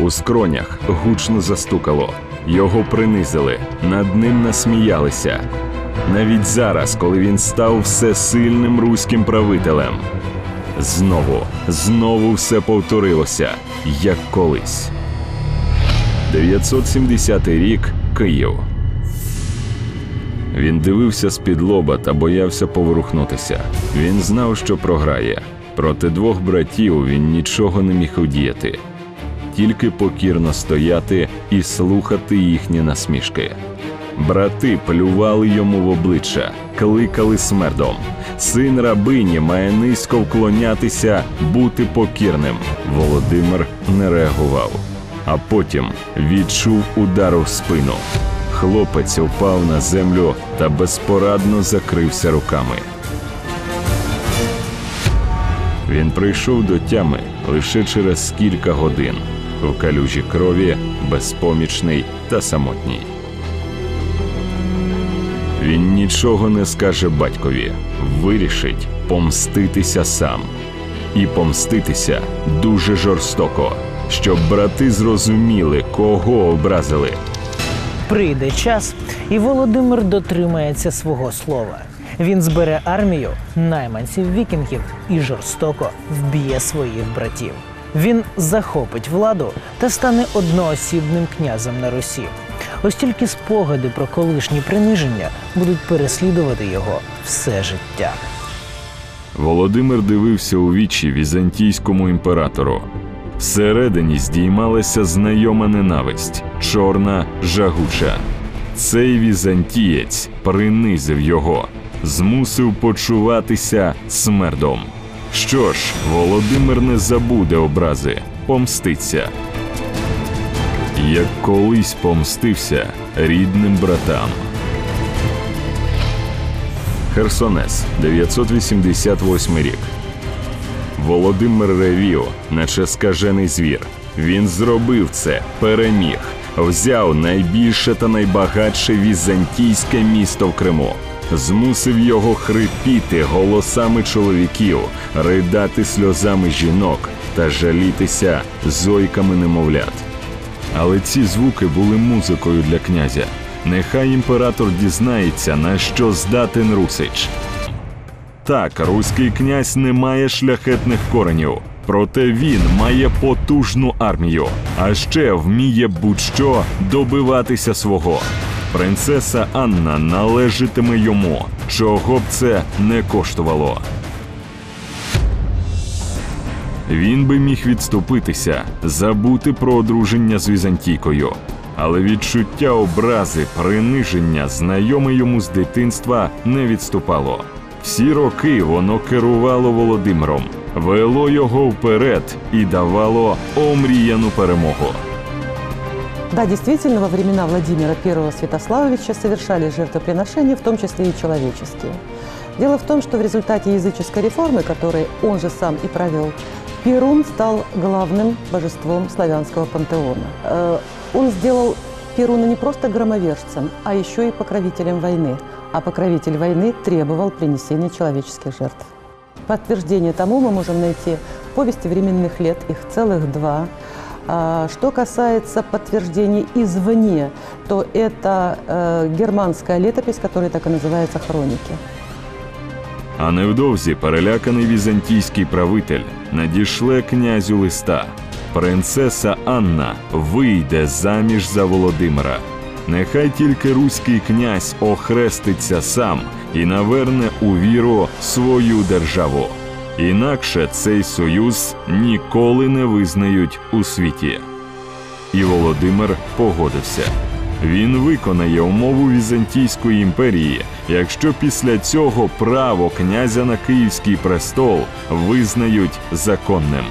У скронях гучно застукало. Його принизили, над ним насміялися. Навіть зараз, коли він став всесильним руським правителем. Знову, знову все повторилося, як колись. 970 рік Київ. Він дивився з-під лоба та боявся поворухнутися. Він знав, що програє. Проти двох братів він нічого не міг удіяти, тільки покірно стояти і слухати їхні насмішки. Брати плювали йому в обличчя, кликали смердом. Син рабині має низько вклонятися, бути покірним. Володимир не реагував, а потім відчув удар в спину. Хлопець упав на землю та безпорадно закрився руками. Він прийшов до тями лише через кілька годин в калюжі крові, безпомічний та самотній. Він нічого не скаже батькові, вирішить помститися сам. І помститися дуже жорстоко, щоб брати зрозуміли, кого образили. Прийде час, і Володимир дотримається свого слова. Він збере армію найманців вікінгів і жорстоко вб'є своїх братів. Він захопить владу та стане одноосібним князем на Русі. Ось тільки спогади про колишні приниження будуть переслідувати його все життя. Володимир дивився у вічі візантійському імператору. Всередині здіймалася знайома ненависть, чорна, жагуча. Цей візантієць принизив його, змусив почуватися смердом. Що ж, Володимир не забуде образи, помститься. Як колись помстився рідним братам. Херсонес, 988 рік. Володимир ревів, наче скажений звір. Він зробив це, переміг, взяв найбільше та найбагатше візантійське місто в Криму, змусив його хрипіти голосами чоловіків, ридати сльозами жінок та жалітися зойками немовлят. Але ці звуки були музикою для князя. Нехай імператор дізнається, на що здатен Русич. Так, руський князь не має шляхетних коренів, проте він має потужну армію, а ще вміє будь-що добиватися свого. Принцеса Анна належатиме йому, чого б це не коштувало. Він би міг відступитися, забути про одруження з Візантійкою. Але відчуття образи, приниження, знайоме йому з дитинства, не відступало. Всі роки воно керувало Володимиром, вело його вперед і давало омріяну перемогу. Да, действительно, во времена Владимира I Святославовича совершались жертвоприношения, в том числе и человеческие. Дело в том, что в результате языческой реформы, которой он же сам и провел, Перун стал главным божеством славянского пантеона. Э, Он сделал Перуна не просто громовержцем, а еще и покровителем войны. А покровитель войны требовал принесения человеческих жертв. Подтверждение тому мы можем найти в повести временных лет, их целых два. А, Что касается подтверждений извне, то это э, германская летопись, которая так и называется «Хроники». А невдовзі переляканий візантійський правитель надішле князю листа. принцеса Анна вийде заміж за Володимира. Нехай тільки руський князь охреститься сам і наверне у віру свою державу. Інакше цей союз ніколи не визнають у світі. І Володимир погодився. Він виконає умову Візантійської імперії, якщо після цього право князя на Київський престол визнають законним.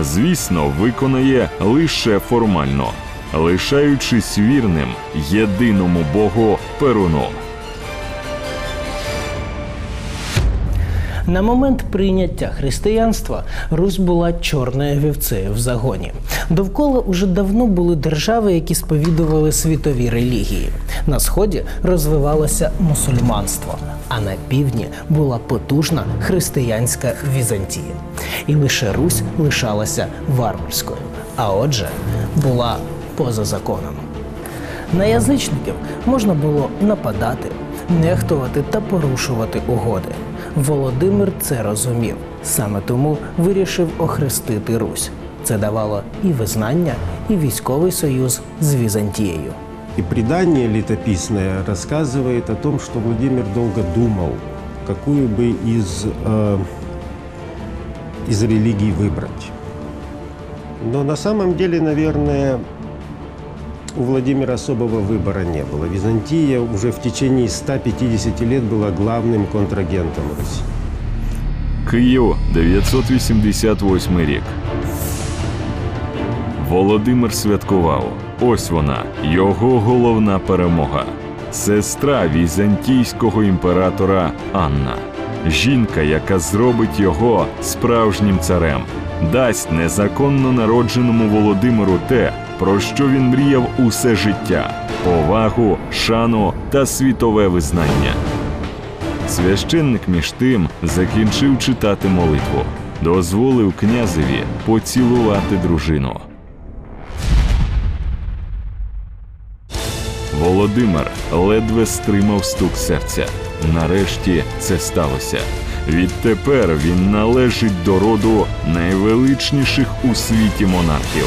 Звісно, виконає лише формально, лишаючись вірним єдиному Богу Перуну. На момент прийняття християнства Русь була чорною вівцею в загоні. Довкола уже давно були держави, які сповідували світові релігії. На сході розвивалося мусульманство, а на півдні була потужна християнська Візантія. І лише Русь лишалася варварською, а отже, була поза законом. На язичників можна було нападати, нехтувати та порушувати угоди. Володимир це розумів, саме тому вирішив охрестити Русь. Це давало і визнання, і військовий союз з Візантією. И предание летописное рассказывает о том, что Владимир долго думал, какую бы из, э, из религий выбрать. Но на самом деле, наверное, у Владимира особого выбора не было. Византия уже в течение 150 лет была главным контрагентом Руси. Київ, 988 рік. Володимир святкував. Ось вона, його головна перемога. Сестра візантійського імператора Анна. Жінка, яка зробить його справжнім царем, дасть незаконно народженому Володимиру те, про що він мріяв усе життя: повагу, шану та світове визнання. Священник між тим закінчив читати молитву, дозволив князеві поцілувати дружину. Володимир ледве стримав стук серця. Нарешті це сталося. Відтепер він належить до роду найвеличніших у світі монархів.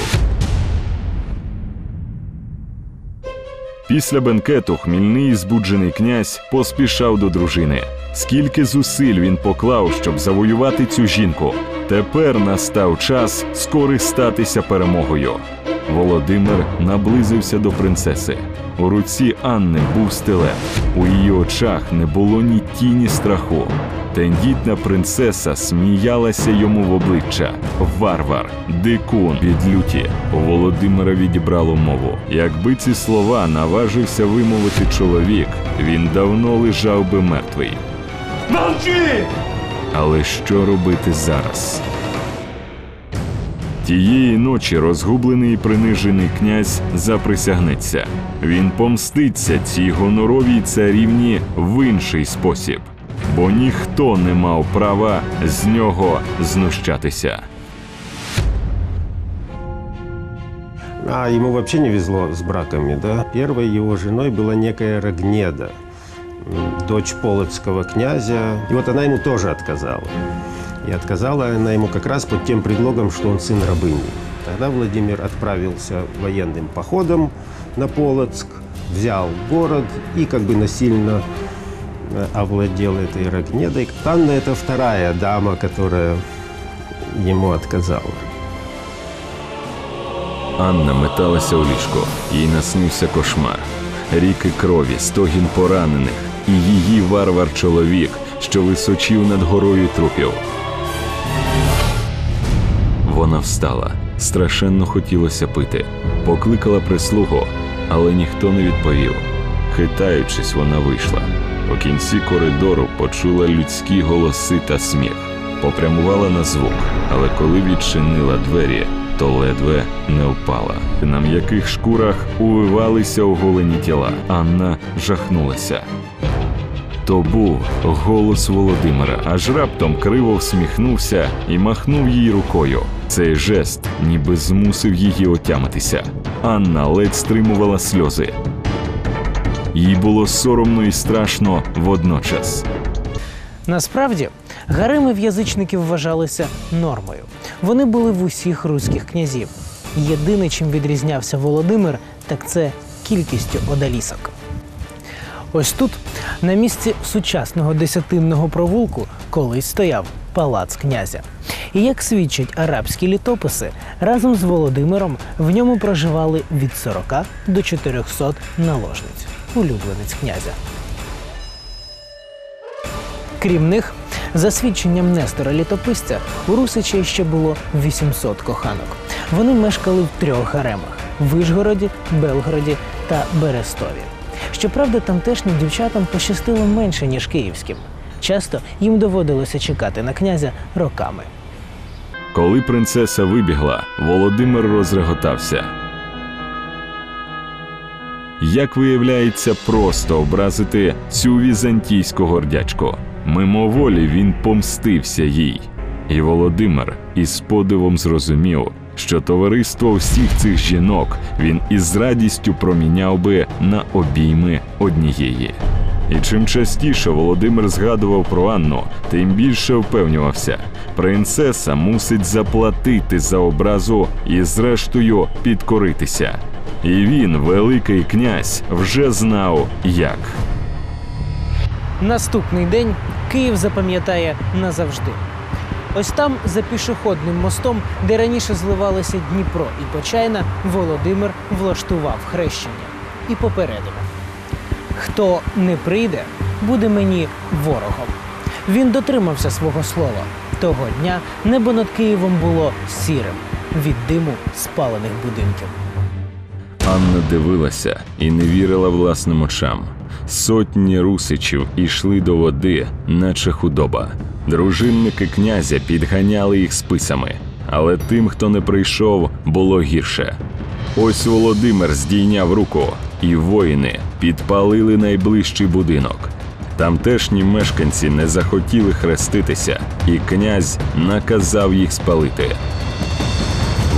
Після бенкету хмільний і збуджений князь поспішав до дружини. Скільки зусиль він поклав, щоб завоювати цю жінку. Тепер настав час скористатися перемогою. Володимир наблизився до принцеси. У руці Анни був стилет. У її очах не було ні тіні страху. Тендітна принцеса сміялася йому в обличчя. Варвар, дикун від люті. Володимира відібрало мову. Якби ці слова наважився вимовити чоловік, він давно лежав би мертвий. Молчи! Але що робити зараз? Тієї ночі розгублений і принижений князь заприсягнеться. Він помститься цій гоноровій царівні в інший спосіб, бо ніхто не мав права з нього знущатися. А ему вообще не везло с браками, да? Первой его женой была некая Рогнеда, м, дочь полоцкого князя. И вот она ему тоже отказала. И отказала она ему как раз под тем предлогом, что он сын рабыни. Тогда Владимир отправился военным походом на Полоцк, взял город и как бы насильно э, овладел этой Рогнедой. Анна – это вторая дама, которая ему отказала. Анна металася у ліжко, їй наснився кошмар. Ріки крові, стогін поранених і її варвар чоловік, що височив над горою трупів. Вона встала. Страшенно хотілося пити. Покликала прислугу, але ніхто не відповів. Хитаючись, вона вийшла. У кінці коридору почула людські голоси та сміх. Попрямувала на звук, але коли відчинила двері, то ледве не впала. На м'яких шкурах увивалися оголені тіла. Анна жахнулася. То був голос Володимира, аж раптом криво всміхнувся і махнув їй рукою. Цей жест ніби змусив її отямитися. Анна ледь стримувала сльози. Їй було соромно і страшно водночас. Насправді, гареми в язичників вважалися нормою. Вони були в усіх руських князів. Єдине, чим відрізнявся Володимир, так це кількістю одалісок. Ось тут, на місці сучасного десятинного провулку, колись стояв палац князя. І як свідчать арабські літописи, разом з Володимиром в ньому проживали від 40 до 400 наложниць, улюбленець князя. Крім них, за свідченням Нестора Літописця, у Русича ще було 800 коханок. Вони мешкали в трьох гаремах Вишгороді, Белгороді та Берестові. Щоправда, тамтешнім дівчатам пощастило менше, ніж київським. Часто їм доводилося чекати на князя роками. Коли принцеса вибігла, Володимир розреготався. Як виявляється, просто образити цю візантійську гордячку. Мимоволі він помстився їй. І Володимир із подивом зрозумів, що товариство всіх цих жінок він із радістю проміняв би на обійми однієї. І чим частіше Володимир згадував про Анну, тим більше впевнювався, принцеса мусить заплатити за образу і, зрештою, підкоритися. І він, великий князь, вже знав як. Наступний день Київ запам'ятає назавжди. Ось там, за пішохідним мостом, де раніше зливалися Дніпро і Почайна, Володимир влаштував хрещення і попередив. Хто не прийде, буде мені ворогом. Він дотримався свого слова. Того дня небо над Києвом було сірим від диму спалених будинків. Анна дивилася і не вірила власним очам. Сотні русичів ішли до води, наче худоба. Дружинники князя підганяли їх списами, але тим, хто не прийшов, було гірше. Ось Володимир здійняв руку, і воїни підпалили найближчий будинок. Тамтешні мешканці не захотіли хреститися, і князь наказав їх спалити.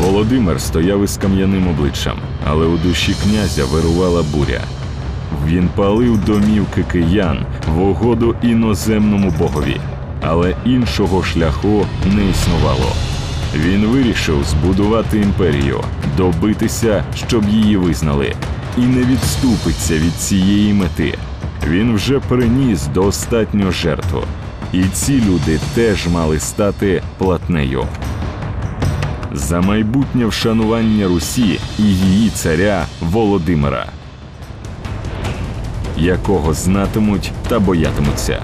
Володимир стояв із кам'яним обличчям, але у душі князя вирувала буря. Він палив домівки киян в угоду іноземному богові, але іншого шляху не існувало. Він вирішив збудувати імперію, добитися, щоб її визнали, і не відступиться від цієї мети. Він вже приніс достатньо жертв, і ці люди теж мали стати платнею За майбутнє вшанування Русі і її царя Володимира, якого знатимуть та боятимуться.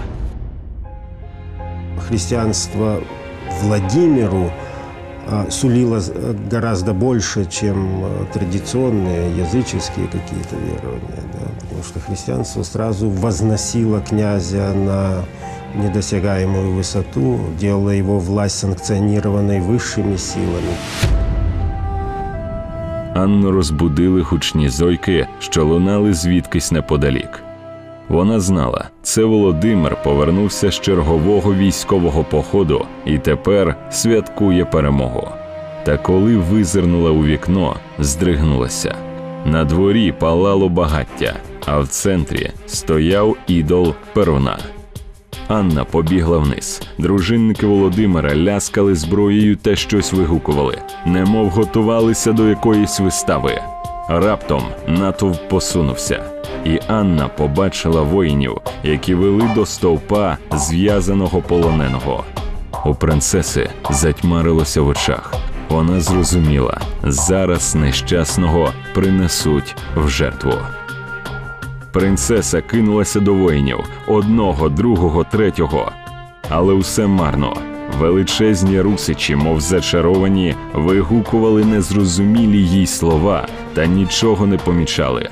Христианство Владимиру а, сулило э, гораздо больше, чем э, традиционные языческие какие-то верования. Да? Потому что христианство сразу возносило князя на недосягаемую высоту, делало его власть санкционированной высшими силами. Анну розбудили гучні зойки, що лунали звідкись неподалік. Вона знала, це Володимир повернувся з чергового військового походу і тепер святкує перемогу. Та коли визирнула у вікно, здригнулася. На дворі палало багаття, а в центрі стояв ідол Перуна. Анна побігла вниз. Дружинники Володимира ляскали зброєю та щось вигукували, немов готувалися до якоїсь вистави. Раптом натовп посунувся, і Анна побачила воїнів, які вели до стовпа зв'язаного полоненого. У принцеси затьмарилося в очах. Вона зрозуміла, зараз нещасного принесуть в жертву. Принцеса кинулася до воїнів одного, другого, третього. Але усе марно. Величезні русичі, мов зачаровані, вигукували незрозумілі їй слова та нічого не помічали.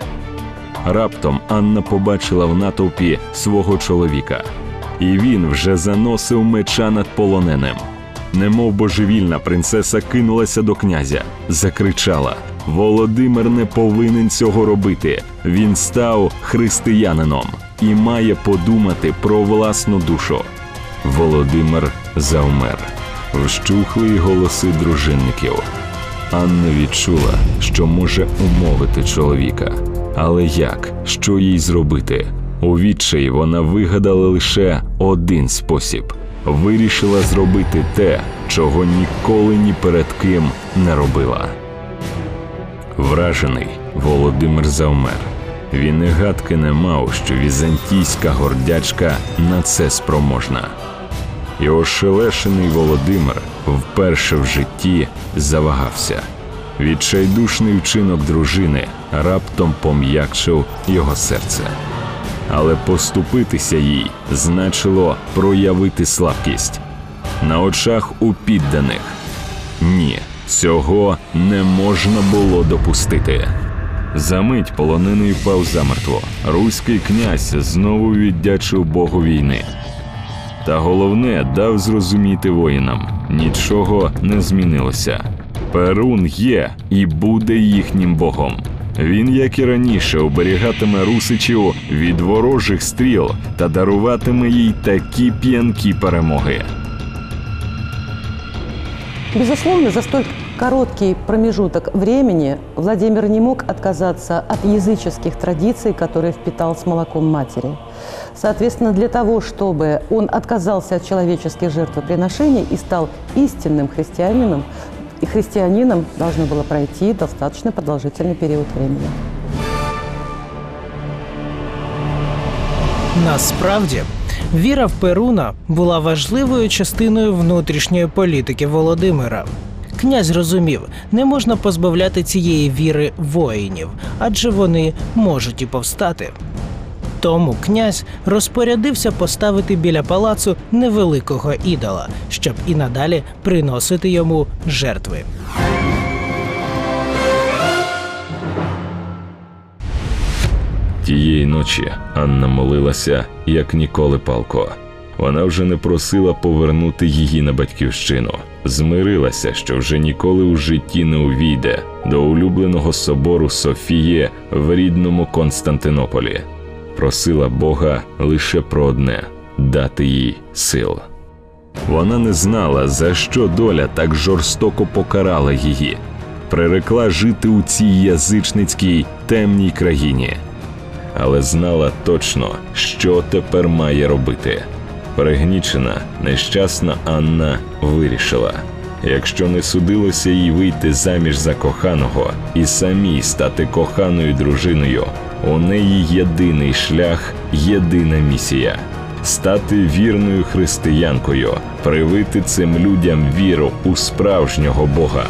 Раптом Анна побачила в натовпі свого чоловіка, і він вже заносив меча над полоненим. Немов божевільна принцеса кинулася до князя, закричала: Володимир не повинен цього робити. Він став християнином і має подумати про власну душу. Володимир завмер. Вщухли голоси дружинників. Анна відчула, що може умовити чоловіка. Але як? Що їй зробити? У відчаї вона вигадала лише один спосіб вирішила зробити те, чого ніколи ні перед ким не робила. Вражений Володимир завмер. Він і гадки не мав, що візантійська гордячка на це спроможна. І ошелешений Володимир вперше в житті завагався. Відчайдушний вчинок дружини раптом пом'якшив його серце. Але поступитися їй значило проявити слабкість на очах у підданих. Ні, цього не можна було допустити. Замить полонений впав замертво. Руський князь знову віддячив Богу війни. Та головне дав зрозуміти воїнам: нічого не змінилося. Перун є і буде їхнім богом. Він, як і раніше, оберігатиме русичів від ворожих стріл та даруватиме їй такі п'янкі перемоги. Безусловно, за столь короткий промежуток времени Владимир не мог отказаться от языческих традиций, которые впитал с молоком матери. Соответственно, для того, чтобы он отказался от человеческих жертвоприношений и стал истинным христианином, и христианином должно было пройти достаточно продолжительный период времени. Насправді, віра в Перуна була важливою частиною внутрішньої політики Володимира. Князь розумів, не можна позбавляти цієї віри воїнів, адже вони можуть і повстати. Тому князь розпорядився поставити біля палацу невеликого ідола, щоб і надалі приносити йому жертви. Тієї ночі Анна молилася як ніколи палко. Вона вже не просила повернути її на батьківщину, змирилася, що вже ніколи у житті не увійде до улюбленого собору Софії в рідному Константинополі. Просила Бога лише про одне дати їй сил. Вона не знала, за що доля так жорстоко покарала її, прирекла жити у цій язичницькій темній країні але знала точно, що тепер має робити. Перегнічена, нещасна Анна вирішила: якщо не судилося їй вийти заміж за коханого і самій стати коханою дружиною, у неї єдиний шлях, єдина місія стати вірною християнкою, привити цим людям віру у справжнього Бога.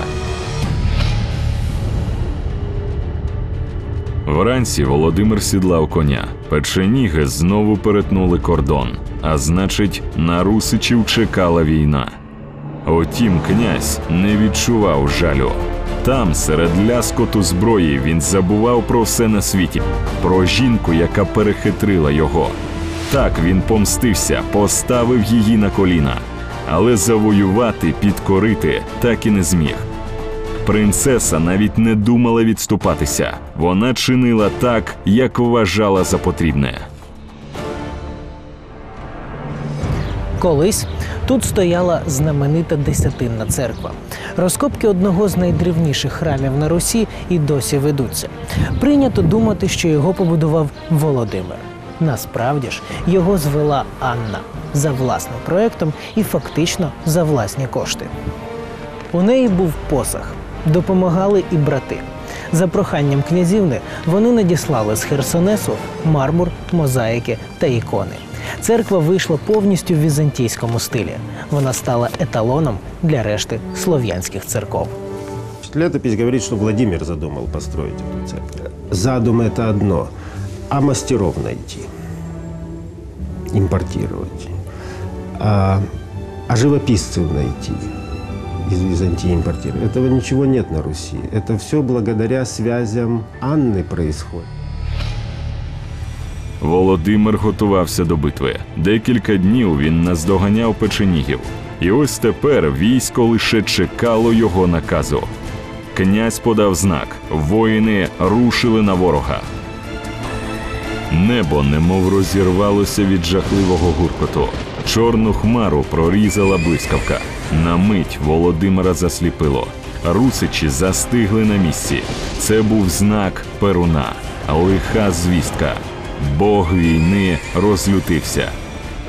Вранці Володимир сідлав коня. Печеніги знову перетнули кордон, а значить, на Русичів чекала війна. Утім, князь не відчував жалю. Там, серед ляскоту зброї, він забував про все на світі, про жінку, яка перехитрила його. Так він помстився, поставив її на коліна, але завоювати, підкорити так і не зміг. Принцеса навіть не думала відступатися. Вона чинила так, як вважала за потрібне. Колись тут стояла знаменита десятинна церква. Розкопки одного з найдревніших храмів на Русі і досі ведуться. Прийнято думати, що його побудував Володимир. Насправді ж його звела Анна за власним проектом і фактично за власні кошти. У неї був посах, допомагали і брати. За проханням князівни вони надіслали з Херсонесу мармур, мозаїки та ікони. Церква вийшла повністю в візантійському стилі. Вона стала еталоном для решти слов'янських церков. Летопись говорит, что Владимир задумал построить эту церковь. Задум – это одно, а мастеров найти, импортировать, а, а живописцев найти, из Византии импортировать. Этого ничего нет на Руси. Это все благодаря связям Анны происходит. Володимир готувався до битви. Декілька днів він наздоганяв печенігів. І ось тепер військо лише чекало його наказу. Князь подав знак, воїни рушили на ворога. Небо немов розірвалося від жахливого гуркоту. Чорну хмару прорізала блискавка. На мить Володимира засліпило. Русичі застигли на місці. Це був знак Перуна, лиха звістка. Бог війни розлютився.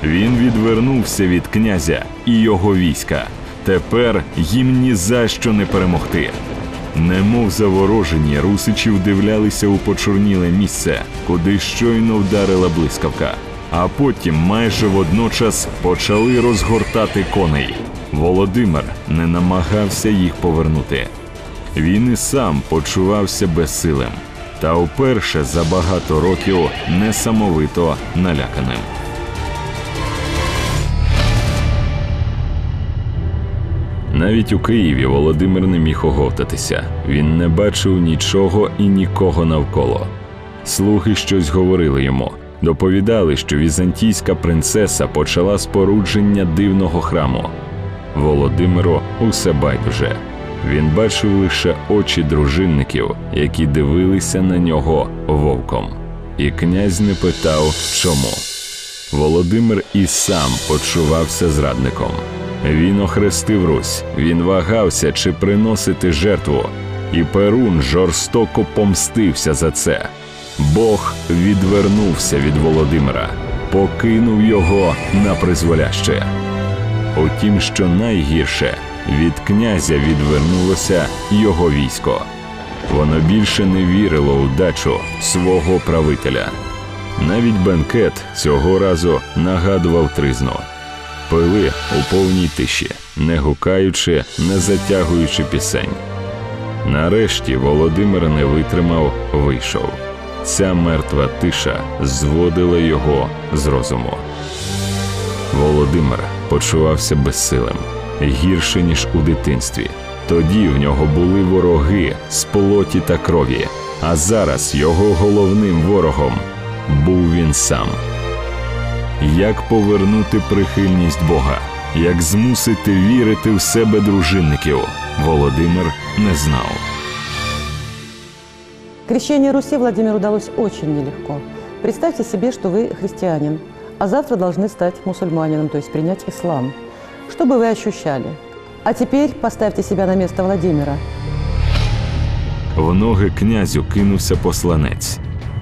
Він відвернувся від князя і його війська. Тепер їм ні за що не перемогти. Немов заворожені, русичі вдивлялися у почорніле місце, куди щойно вдарила блискавка. А потім майже водночас почали розгортати коней. Володимир не намагався їх повернути. Він і сам почувався безсилим, та вперше за багато років несамовито наляканим. Навіть у Києві Володимир не міг оговтатися. Він не бачив нічого і нікого навколо. Слуги щось говорили йому, доповідали, що візантійська принцеса почала спорудження дивного храму. Володимиру усе байдуже. Він бачив лише очі дружинників, які дивилися на нього вовком. І князь не питав, чому. Володимир і сам почувався зрадником. Він охрестив Русь, він вагався, чи приносити жертву, і Перун жорстоко помстився за це. Бог відвернувся від Володимира, покинув його на призволяще. Утім, що найгірше від князя відвернулося його військо. Воно більше не вірило у дачу свого правителя. Навіть бенкет цього разу нагадував тризну. Пили у повній тиші, не гукаючи, не затягуючи пісень. Нарешті Володимир не витримав, вийшов. Ця мертва тиша зводила його з розуму. Володимир почувався безсилим, гірше, ніж у дитинстві. Тоді в нього були вороги з плоті та крові, а зараз його головним ворогом був він сам. Як повернути прихильність Бога, як змусити вірити в себе дружинників, Володимир не знав. Крещение Руси Владимиру удалось очень нелегко. Представьте себе, что вы христианин, а завтра должны стать мусульманином, то есть принять ислам. Что бы вы ощущали? А теперь поставьте себя на место Владимира. В ноги князю кинувся посланець.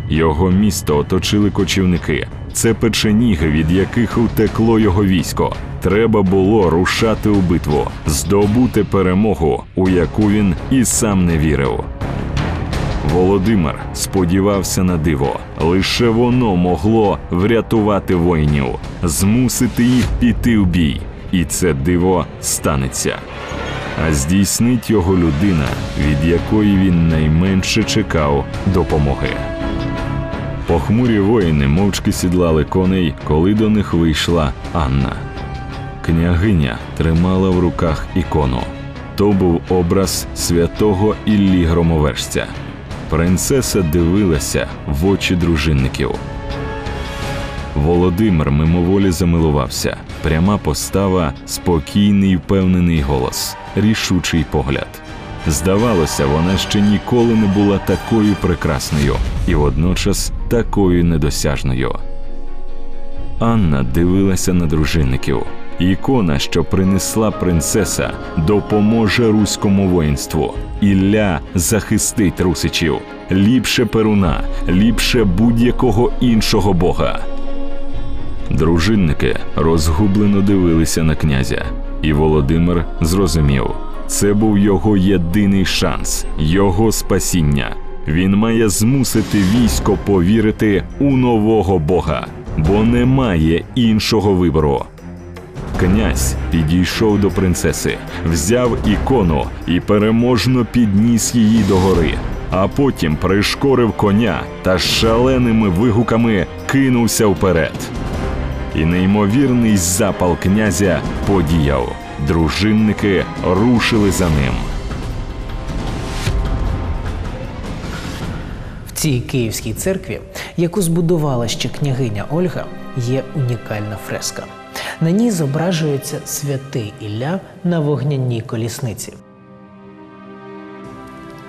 Його місто оточили кочівники. Це печеніги, від яких утекло його військо. Треба було рушати у битву, здобути перемогу, у яку він і сам не вірив. Володимир сподівався на диво. Лише воно могло врятувати воїнів, змусити їх піти в бій. І це диво станеться. А здійснить його людина, від якої він найменше чекав допомоги. Похмурі воїни мовчки сідлали коней, коли до них вийшла Анна. Княгиня тримала в руках ікону. То був образ святого Іллі Громовержця. Принцеса дивилася в очі дружинників. Володимир мимоволі замилувався. Пряма постава, спокійний, впевнений голос, рішучий погляд. Здавалося, вона ще ніколи не була такою прекрасною і водночас такою недосяжною. Анна дивилася на дружинників. Ікона, що принесла принцеса, допоможе руському воїнству. Ілля захистить русичів. Ліпше перуна, ліпше будь-якого іншого бога. Дружинники розгублено дивилися на князя, і Володимир зрозумів, це був його єдиний шанс, його спасіння. Він має змусити військо повірити у нового бога, бо немає іншого вибору. Князь підійшов до принцеси, взяв ікону і переможно підніс її догори, а потім пришкорив коня та шаленими вигуками кинувся вперед. І неймовірний запал князя подіяв. Дружинники рушили за ним. В цій київській церкві, яку збудувала ще княгиня Ольга, є унікальна фреска. На ній зображується святий Ілля на вогняній колісниці.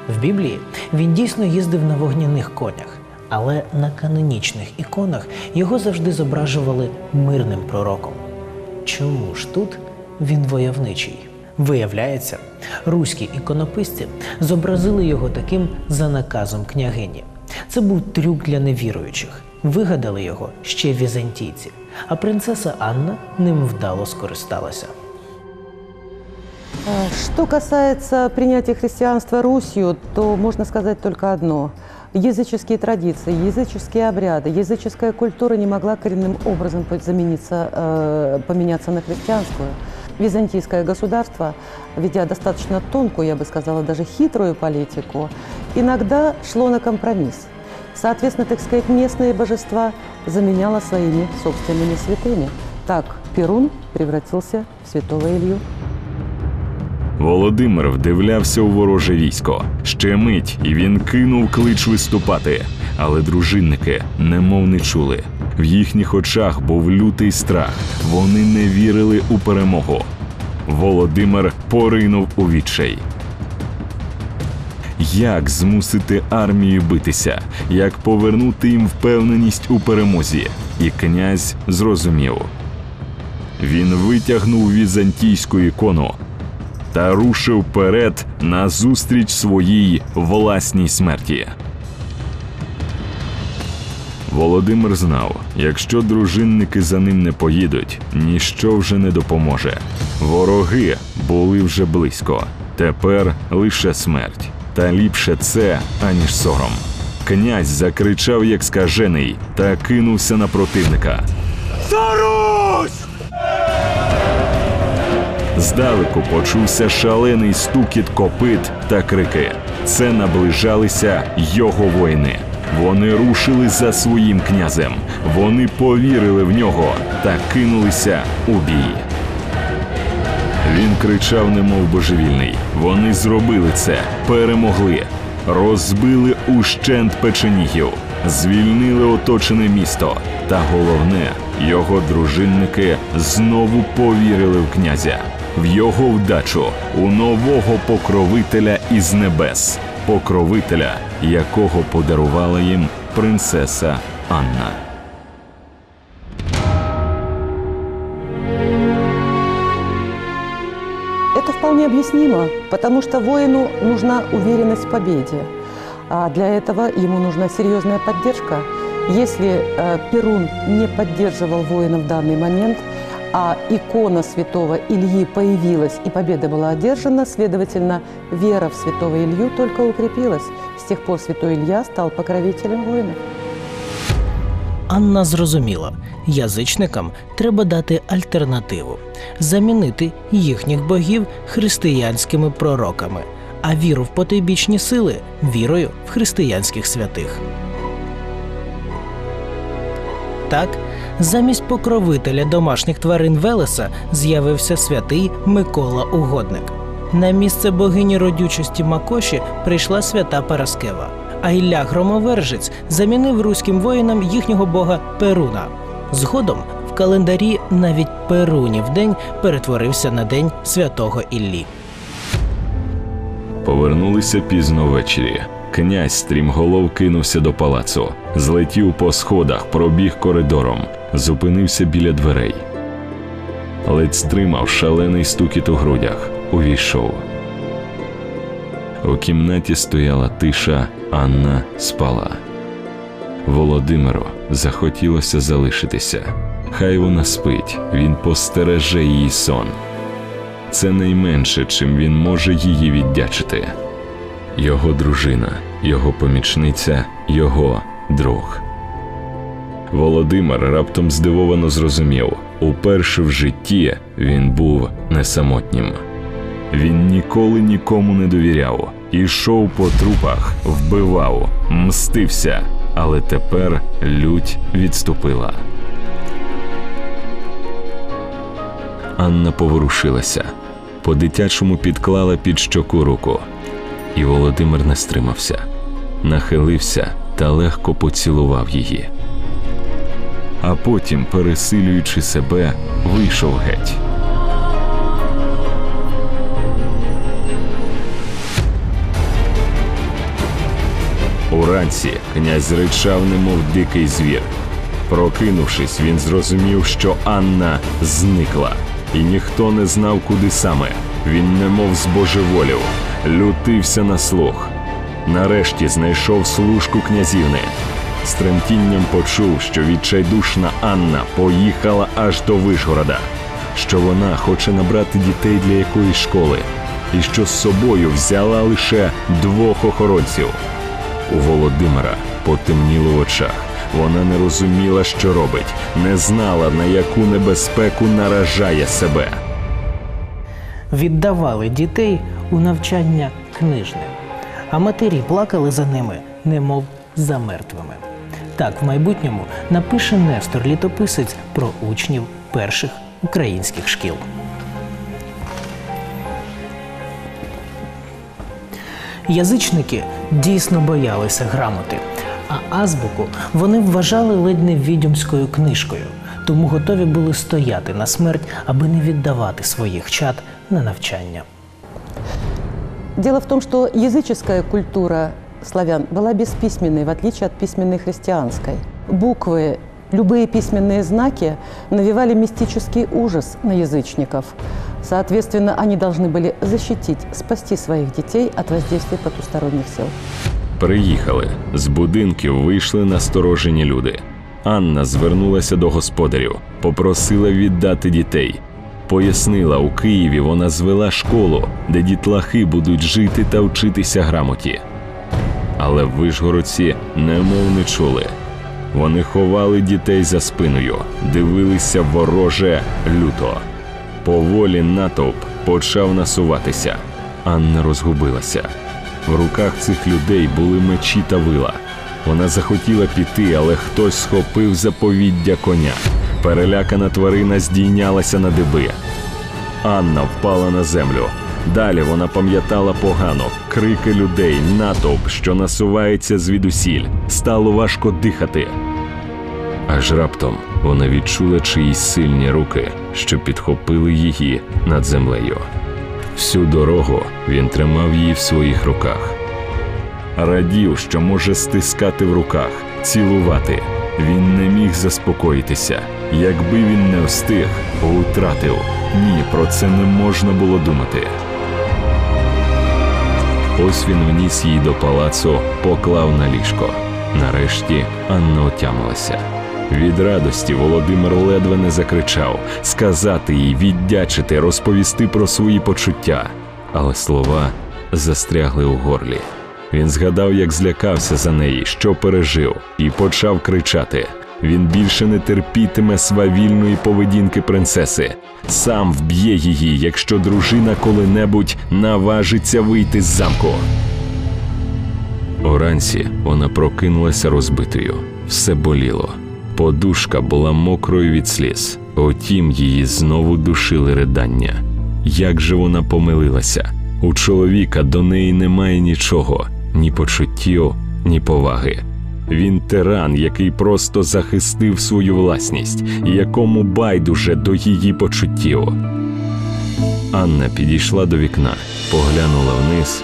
В Біблії він дійсно їздив на вогняних конях, але на канонічних іконах його завжди зображували мирним пророком. Чому ж тут він войовничий? Виявляється, руські іконописці зобразили його таким за наказом княгині. Це був трюк для невіруючих. Вигадали його ще візантійці, а принцеса Анна ним вдало скористалася. Что касается принятия христианства Русью, то можно сказать только одно. Языческие традиции, языческие обряды, языческая культура не могла коренным образом замениться, э, поменяться на христианскую. Византийское государство, ведя достаточно тонкую, я бы сказала, даже хитрую политику, иногда шло на компромисс. Соответственно, так сказать, местные божества заменяло своими собственными святыми. Так Перун превратился в святого Илью. Володимир вдивлявся у вороже військо. Ще мить, і він кинув клич виступати. Але дружинники немов не чули. В їхніх очах був лютий страх. Вони не вірили у перемогу. Володимир поринув у відчай. Як змусити армію битися, як повернути їм впевненість у перемозі? І князь зрозумів. Він витягнув візантійську ікону та рушив вперед назустріч своїй власній смерті. Володимир знав, якщо дружинники за ним не поїдуть, ніщо вже не допоможе. Вороги були вже близько. Тепер лише смерть. Та ліпше це, аніж сором. Князь закричав, як скажений, та кинувся на противника. Зарусь! Здалеку почувся шалений стукіт копит та крики. Це наближалися його воїни. Вони рушили за своїм князем. Вони повірили в нього та кинулися у бій. Він кричав, немов божевільний. Вони зробили це, перемогли, розбили ущент печенігів, звільнили оточене місто. Та головне, його дружинники знову повірили в князя, в його вдачу, у нового покровителя із небес, покровителя, якого подарувала їм принцеса Анна. Это вполне объяснимо, потому что воину нужна уверенность в победе. А для этого ему нужна серьезная поддержка. Если э, Перун не поддерживал воина в данный момент, а икона святого Ильи появилась и победа была одержана, следовательно, вера в святого Илью только укрепилась. С тех пор святой Илья стал покровителем воинов. Анна зрозуміла, язичникам треба дати альтернативу, замінити їхніх богів християнськими пророками, а віру в потойбічні сили вірою в християнських святих. Так, замість покровителя домашніх тварин Велеса з'явився святий Микола Угодник. На місце богині родючості Макоші прийшла свята Параскева. А Ілля Громовержець замінив руським воїнам їхнього бога Перуна. Згодом в календарі навіть Перунів день перетворився на день святого Іллі. Повернулися пізно ввечері. Князь стрімголов кинувся до палацу, злетів по сходах, пробіг коридором, зупинився біля дверей. Ледь стримав шалений стукіт у грудях, увійшов. У кімнаті стояла тиша, Анна спала. Володимиру захотілося залишитися. Хай вона спить, він постереже її сон. Це найменше, чим він може її віддячити. Його дружина, його помічниця, його друг. Володимир раптом здивовано зрозумів уперше в житті він був не самотнім. Він ніколи нікому не довіряв, ішов по трупах, вбивав, мстився, але тепер лють відступила. Анна поворушилася, по-дитячому підклала під щоку руку, і Володимир не стримався, нахилився та легко поцілував її. А потім, пересилюючи себе, вийшов геть. Уранці князь ричав, немов дикий звір. Прокинувшись, він зрозумів, що Анна зникла, і ніхто не знав, куди саме. Він немов збожеволів, лютився на слух. Нарешті знайшов служку князівни. З тремтінням почув, що відчайдушна Анна поїхала аж до Вишгорода. що вона хоче набрати дітей для якоїсь школи, і що з собою взяла лише двох охоронців. У Володимира потемніло в очах. Вона не розуміла, що робить, не знала, на яку небезпеку наражає себе. Віддавали дітей у навчання книжне, а матері плакали за ними, немов за мертвими. Так в майбутньому напише Нестор Літописець про учнів перших українських шкіл. Язичники дійсно боялися грамоти, а азбуку вони вважали ледь не відьомською книжкою, тому готові були стояти на смерть, аби не віддавати своїх чад на навчання. Дело в том, что языческая культура славян была бесписьменной, в отличие от письменной христианской. Буквы, любые письменные знаки навевали мистический ужас на язычников. Соответственно, они должны были защитить, спасти своих детей от воздействия потусторонних сил. Приїхали. З будинків вийшли насторожені люди. Анна звернулася до господарів, попросила віддати дітей. Пояснила, у Києві вона звела школу, де дітлахи будуть жити та вчитися грамоті. Але вишгородці немов не чули. Вони ховали дітей за спиною, дивилися вороже люто. Поволі натовп почав насуватися. Анна розгубилася. В руках цих людей були мечі та вила. Вона захотіла піти, але хтось схопив заповіддя коня. Перелякана тварина здійнялася на диби. Анна впала на землю. Далі вона пам'ятала погано крики людей, натовп, що насувається звідусіль. Стало важко дихати. Аж раптом вона відчула чиїсь сильні руки, що підхопили її над землею. Всю дорогу він тримав її в своїх руках. Радів, що може стискати в руках, цілувати. Він не міг заспокоїтися. Якби він не встиг, втратив. Ні, про це не можна було думати. Ось він вніс її до палацу, поклав на ліжко. Нарешті Анна отямилася. Від радості Володимир ледве не закричав сказати їй, віддячити, розповісти про свої почуття. Але слова застрягли у горлі. Він згадав, як злякався за неї, що пережив, і почав кричати. Він більше не терпітиме свавільної поведінки принцеси. Сам вб'є її, якщо дружина коли-небудь наважиться вийти з замку. Уранці вона прокинулася розбитою. Все боліло. Подушка була мокрою від сліз. Утім, її знову душили ридання. Як же вона помилилася? У чоловіка до неї немає нічого, ні почуттів, ні поваги. Він тиран, який просто захистив свою власність, і якому байдуже до її почуттів. Анна підійшла до вікна, поглянула вниз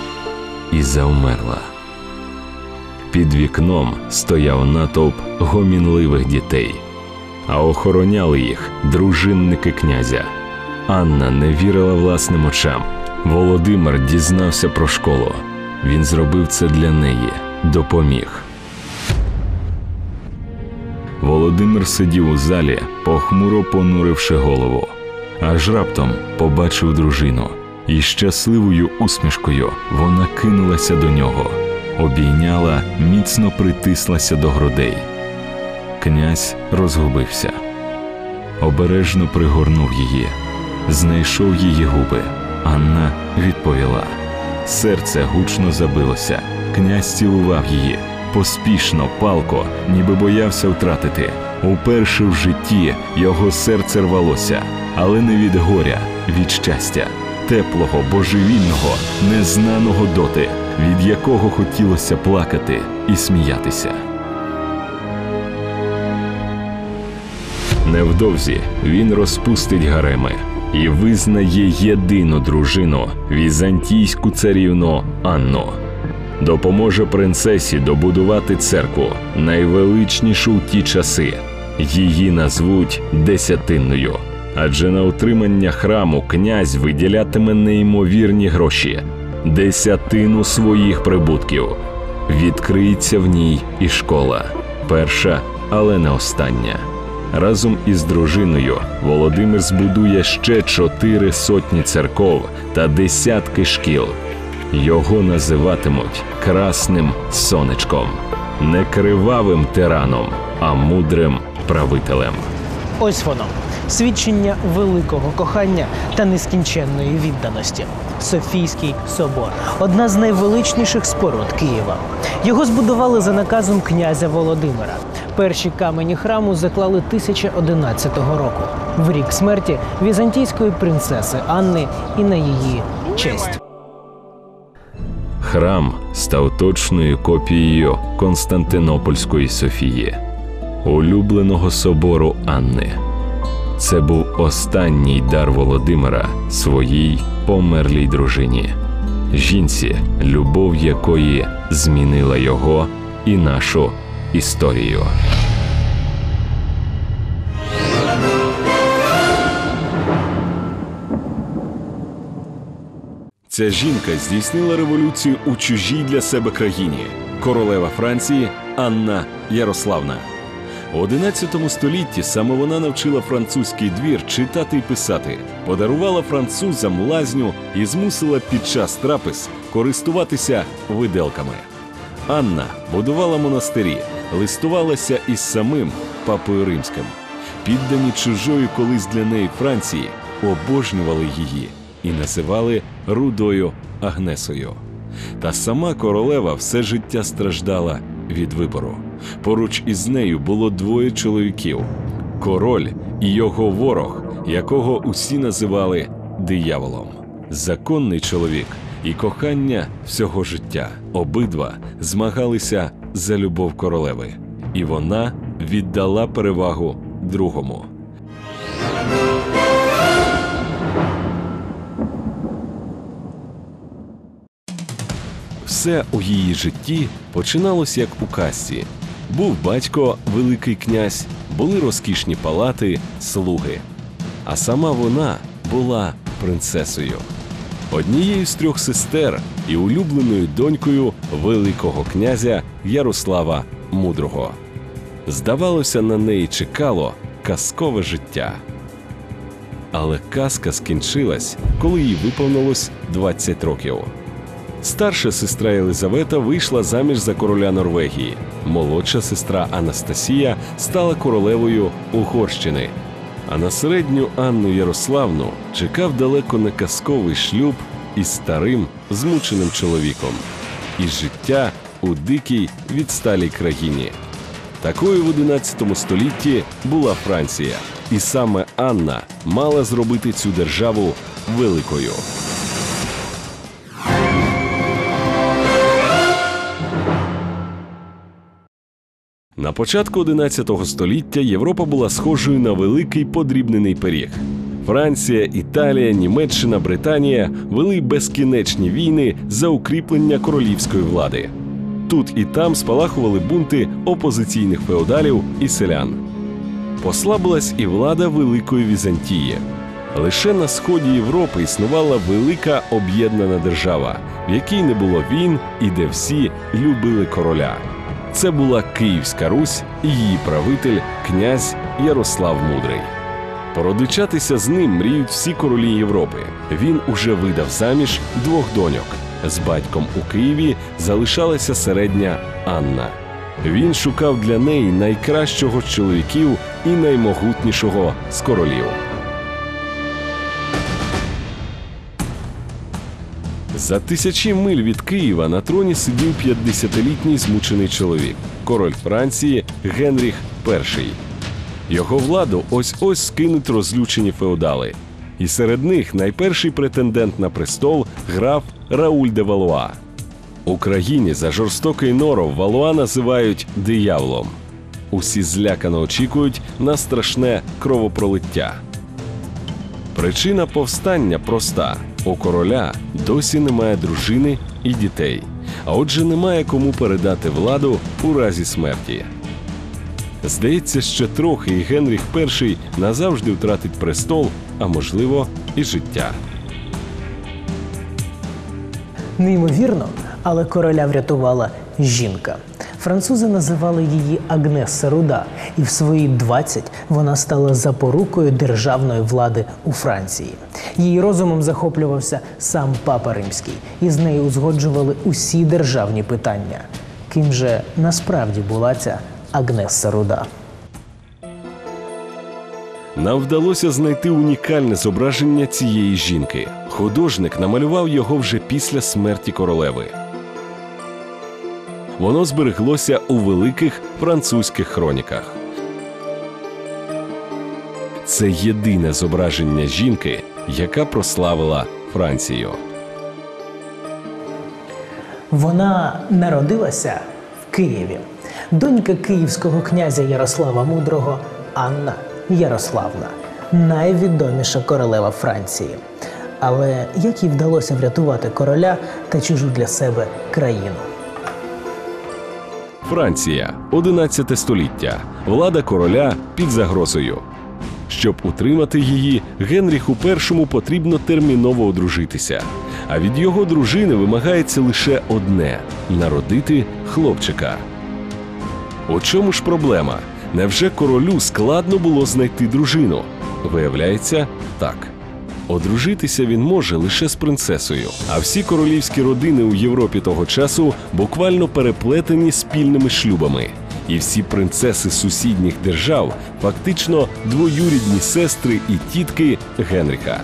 і завмерла. Під вікном стояв натовп гомінливих дітей, а охороняли їх дружинники князя. Анна не вірила власним очам. Володимир дізнався про школу. Він зробив це для неї, допоміг. Володимир сидів у залі, похмуро понуривши голову. Аж раптом побачив дружину, і щасливою усмішкою вона кинулася до нього, обійняла, міцно притислася до грудей. Князь розгубився, обережно пригорнув її, знайшов її губи. Анна відповіла. Серце гучно забилося. Князь цілував її поспішно, палко, ніби боявся втратити. Уперше в житті його серце рвалося, але не від горя, від щастя, теплого, божевільного, незнаного доти, від якого хотілося плакати і сміятися. Невдовзі він розпустить гареми і визнає єдину дружину візантійську царівну Анну. Допоможе принцесі добудувати церкву, найвеличнішу в ті часи. Її назвуть Десятинною, адже на утримання храму князь виділятиме неймовірні гроші, десятину своїх прибутків. Відкриється в ній і школа, перша, але не остання. Разом із дружиною Володимир збудує ще чотири сотні церков та десятки шкіл. Його називатимуть красним сонечком, не кривавим тираном, а мудрим правителем. Ось воно свідчення великого кохання та нескінченної відданості. Софійський собор одна з найвеличніших споруд Києва. Його збудували за наказом князя Володимира. Перші камені храму заклали 1011 року, в рік смерті візантійської принцеси Анни і на її честь. Храм став точною копією Константинопольської Софії, улюбленого собору Анни. Це був останній дар Володимира своїй померлій дружині, жінці, любов якої змінила його і нашу історію. Ця жінка здійснила революцію у чужій для себе країні королева Франції Анна Ярославна. У 11 столітті саме вона навчила французький двір читати і писати, подарувала французам лазню і змусила під час трапез користуватися виделками. Анна будувала монастирі, листувалася із самим папою римським. Піддані чужої колись для неї Франції обожнювали її і називали рудою Агнесою. Та сама королева все життя страждала від вибору. Поруч із нею було двоє чоловіків: король і його ворог, якого усі називали дияволом. Законний чоловік і кохання всього життя. Обидва змагалися за любов королеви, і вона віддала перевагу другому. Все у її житті починалось як у казці. Був батько, великий князь, були розкішні палати, слуги. А сама вона була принцесою, однією з трьох сестер і улюбленою донькою великого князя Ярослава Мудрого. Здавалося, на неї чекало казкове життя. Але казка скінчилась, коли їй виповнилось 20 років. Старша сестра Єлизавета вийшла заміж за короля Норвегії. Молодша сестра Анастасія стала королевою Угорщини. А на середню Анну Ярославну чекав далеко не казковий шлюб із старим змученим чоловіком і життя у дикій відсталій країні. Такою в 11 столітті була Франція, і саме Анна мала зробити цю державу великою. На початку 11 століття Європа була схожою на великий подрібнений пиріг. Франція, Італія, Німеччина, Британія вели безкінечні війни за укріплення королівської влади. Тут і там спалахували бунти опозиційних феодалів і селян. Послабилась і влада Великої Візантії. Лише на сході Європи існувала велика об'єднана держава, в якій не було війн і де всі любили короля. Це була Київська Русь і її правитель князь Ярослав Мудрий. Породичатися з ним мріють всі королі Європи. Він уже видав заміж двох доньок. З батьком у Києві залишалася середня Анна. Він шукав для неї найкращого з чоловіків і наймогутнішого з королів. За тисячі миль від Києва на троні сидів 50-літній змучений чоловік, король Франції Генріх І. Його владу ось ось скинуть розлючені феодали. І серед них найперший претендент на престол граф Рауль де Валуа. Україні за жорстокий норов Валуа називають дияволом. Усі злякано очікують на страшне кровопролиття. Причина повстання проста: у короля досі немає дружини і дітей, а отже, немає кому передати владу у разі смерті. Здається, ще трохи і Генріх І назавжди втратить престол, а можливо, і життя. Неймовірно, але короля врятувала жінка. Французи називали її Агнеса Руда, і в свої 20 вона стала запорукою державної влади у Франції. Її розумом захоплювався сам папа римський, і з нею узгоджували усі державні питання. Ким же насправді була ця Агнеса Руда? Нам вдалося знайти унікальне зображення цієї жінки. Художник намалював його вже після смерті королеви. Воно збереглося у великих французьких хроніках. Це єдине зображення жінки, яка прославила Францію. Вона народилася в Києві. Донька київського князя Ярослава Мудрого Анна Ярославна, найвідоміша королева Франції. Але як їй вдалося врятувати короля та чужу для себе країну? Франція, 11 століття. Влада короля під загрозою. Щоб утримати її, Генріху І потрібно терміново одружитися. А від його дружини вимагається лише одне народити хлопчика. У чому ж проблема? Невже королю складно було знайти дружину? Виявляється, так. Одружитися він може лише з принцесою, а всі королівські родини у Європі того часу буквально переплетені спільними шлюбами. І всі принцеси сусідніх держав фактично двоюрідні сестри і тітки Генріха.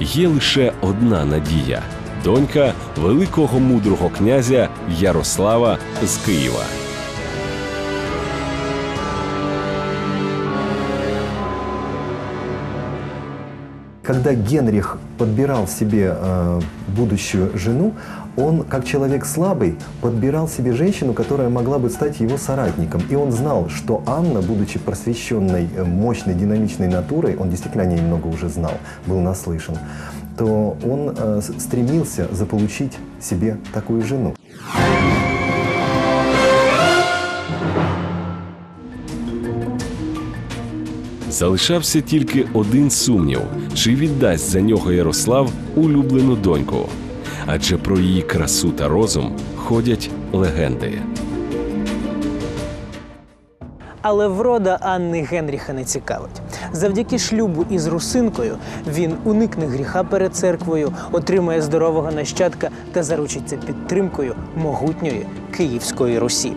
Є лише одна надія донька великого мудрого князя Ярослава з Києва. Когда Генрих подбирал себе э, будущую жену, он, как человек слабый, подбирал себе женщину, которая могла бы стать его соратником. И он знал, что Анна, будучи просвещенной, э, мощной, динамичной натурой, он действительно о ней много уже знал, был наслышан, то он э, стремился заполучить себе такую жену. Залишався тільки один сумнів, чи віддасть за нього Ярослав улюблену доньку. Адже про її красу та розум ходять легенди. Але врода Анни Генріха не цікавить. Завдяки шлюбу із русинкою він уникне гріха перед церквою, отримає здорового нащадка та заручиться підтримкою могутньої Київської Русі.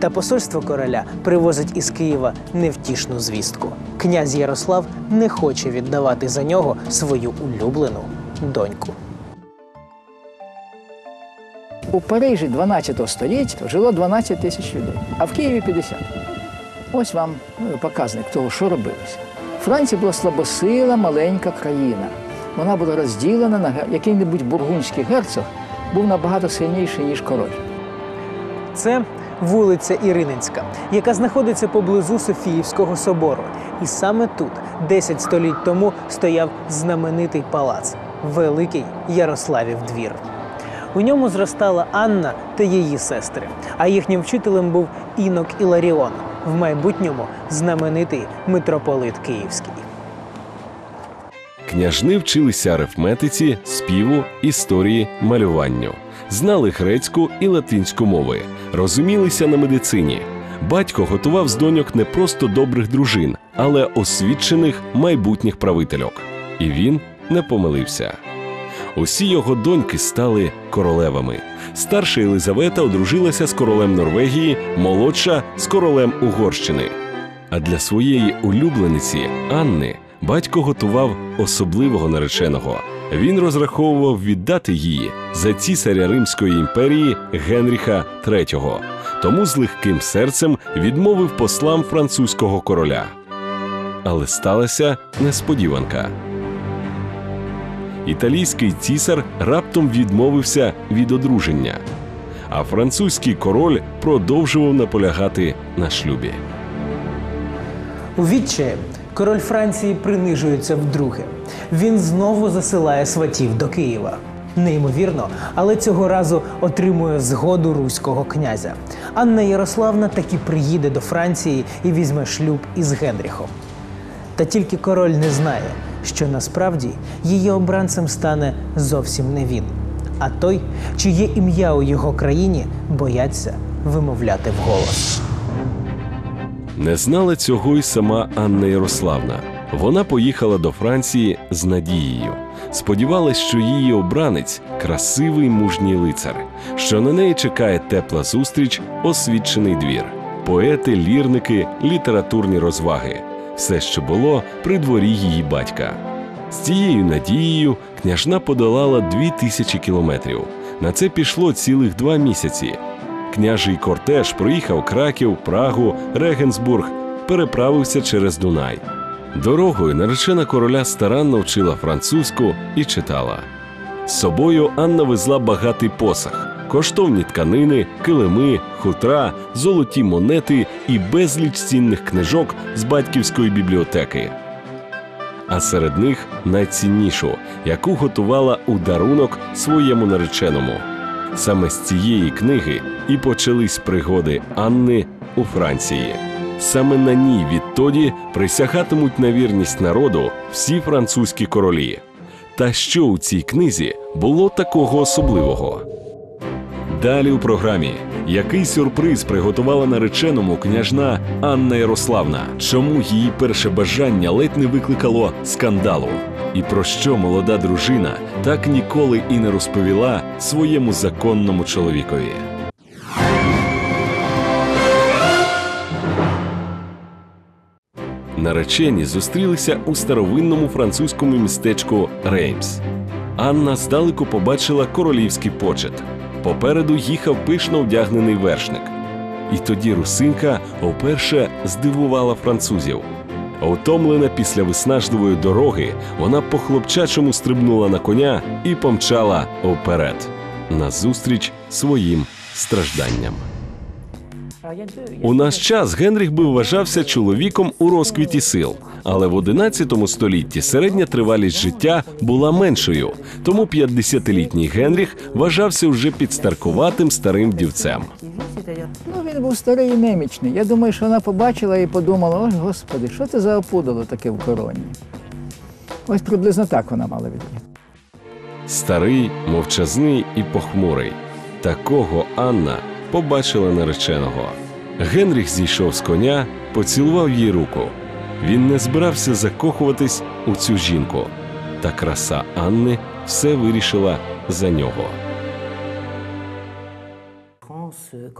Та посольство короля привозить із Києва невтішну звістку. Князь Ярослав не хоче віддавати за нього свою улюблену доньку. У Парижі 12 століття жило 12 тисяч людей, а в Києві 50. Ось вам ну, показник того, що робилося. Франція була слабосила, маленька країна. Вона була розділена на який-небудь бургундський герцог був набагато сильніший, ніж король. Це вулиця Ірининська, яка знаходиться поблизу Софіївського собору. І саме тут, 10 століть тому, стояв знаменитий палац Великий Ярославів двір. У ньому зростала Анна та її сестри, а їхнім вчителем був Інок Іларіон, в майбутньому знаменитий митрополит Київський. Княжни вчилися арифметиці, співу, історії, малюванню, знали грецьку і латинську мови, розумілися на медицині. Батько готував з доньок не просто добрих дружин, але освічених майбутніх правительок. І він не помилився. Усі його доньки стали королевами. Старша Єлизавета одружилася з королем Норвегії, молодша з королем Угорщини. А для своєї улюблениці Анни батько готував особливого нареченого. Він розраховував віддати її за цісаря Римської імперії Генріха III. Тому з легким серцем відмовив послам французького короля. Але сталася несподіванка. Італійський цісар раптом відмовився від одруження, а французький король продовжував наполягати на шлюбі. У відчаї король Франції принижується вдруге. Він знову засилає сватів до Києва. Неймовірно, але цього разу отримує згоду руського князя. Анна Ярославна таки приїде до Франції і візьме шлюб із Генріхом. Та тільки король не знає, що насправді її обранцем стане зовсім не він, а той, чиє ім'я у його країні бояться вимовляти вголос. Не знала цього й сама Анна Ярославна. Вона поїхала до Франції з надією. Сподівалась, що її обранець красивий мужній лицар, що на неї чекає тепла зустріч, освічений двір, поети, лірники, літературні розваги все, що було при дворі її батька. З цією надією княжна подолала дві тисячі кілометрів. На це пішло цілих два місяці. Княжий кортеж проїхав Краків, Прагу, Регенсбург, переправився через Дунай. Дорогою наречена короля старанно вчила французьку і читала. З собою Анна везла багатий посах, коштовні тканини, килими, хутра, золоті монети і безліч цінних книжок з батьківської бібліотеки. А серед них найціннішу, яку готувала у дарунок своєму нареченому. Саме з цієї книги і почались пригоди Анни у Франції. Саме на ній відтоді присягатимуть на вірність народу всі французькі королі. Та що у цій книзі було такого особливого? Далі у програмі який сюрприз приготувала нареченому княжна Анна Ярославна? Чому її перше бажання ледь не викликало скандалу? І про що молода дружина так ніколи і не розповіла своєму законному чоловікові? Наречені зустрілися у старовинному французькому містечку Реймс. Анна здалеку побачила королівський почет. Попереду їхав пишно вдягнений вершник. І тоді русинка вперше здивувала французів. Утомлена після виснажливої дороги, вона по хлопчачому стрибнула на коня і помчала вперед назустріч своїм стражданням. У наш час Генріх би вважався чоловіком у розквіті сил, але в 11 столітті середня тривалість життя була меншою, тому 50-літній Генріх вважався вже підстаркуватим старим дівцем. Ну, він був старий і немічний. Я думаю, що вона побачила і подумала: ой, господи, що це за опудало таке в короні? Ось приблизно так вона мала відповідь. Старий, мовчазний і похмурий. Такого Анна побачила нареченого. Генріх зійшов з коня, поцілував їй руку. Він не збирався закохуватись у цю жінку. Та краса Анни все вирішила за нього.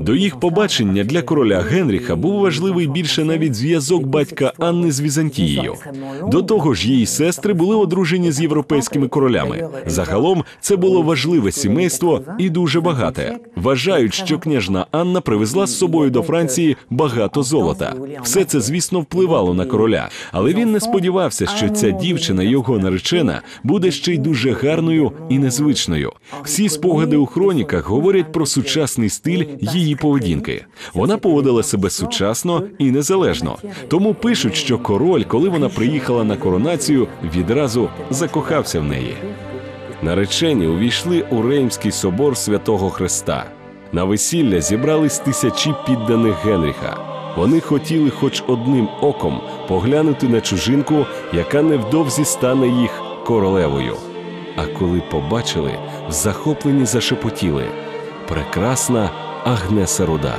До їх побачення для короля Генріха був важливий більше навіть зв'язок батька Анни з Візантією. До того ж, її сестри були одружені з європейськими королями. Загалом це було важливе сімейство і дуже багате. Вважають, що княжна Анна привезла з собою до Франції багато золота. Все це, звісно, впливало на короля, але він не сподівався, що ця дівчина, його наречена, буде ще й дуже гарною і незвичною. Всі спогади у хроніках говорять про сучасний стиль її поведінки. Вона поводила себе сучасно і незалежно. Тому пишуть, що король, коли вона приїхала на коронацію, відразу закохався в неї. Наречені увійшли у Реймський собор святого Христа. На весілля зібрались тисячі підданих Генріха. Вони хотіли хоч одним оком поглянути на чужинку, яка невдовзі стане їх королевою. А коли побачили, в захопленні зашепотіли прекрасна Агнеса Руда.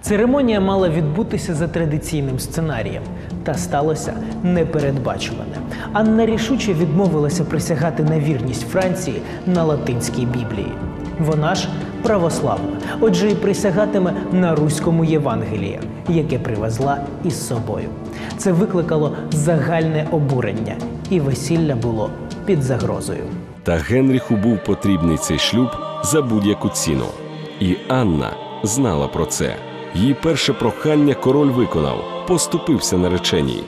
Церемонія мала відбутися за традиційним сценарієм, та сталося непередбачуване. Анна рішуче відмовилася присягати на вірність Франції на латинській Біблії. Вона ж православна, отже, і присягатиме на руському Євангелії, яке привезла із собою. Це викликало загальне обурення, і весілля було під загрозою. Та Генріху був потрібний цей шлюб за будь-яку ціну. І Анна знала про це. Її перше прохання король виконав, поступився нареченій.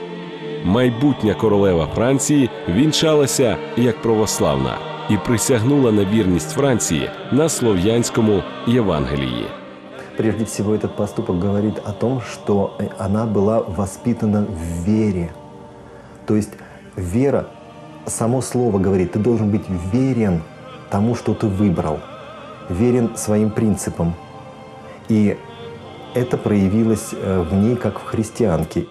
Майбутня королева Франції вінчалася як православна і присягнула на вірність Франції на слов'янському Євангелії. Прежде всего, этот поступок говорит о том, что э, она была воспитана в вере. То есть вера, само слово говорит, ты должен быть верен тому, что ты выбрал, верен своим принципам. И это проявилось э, в ней как в христианке.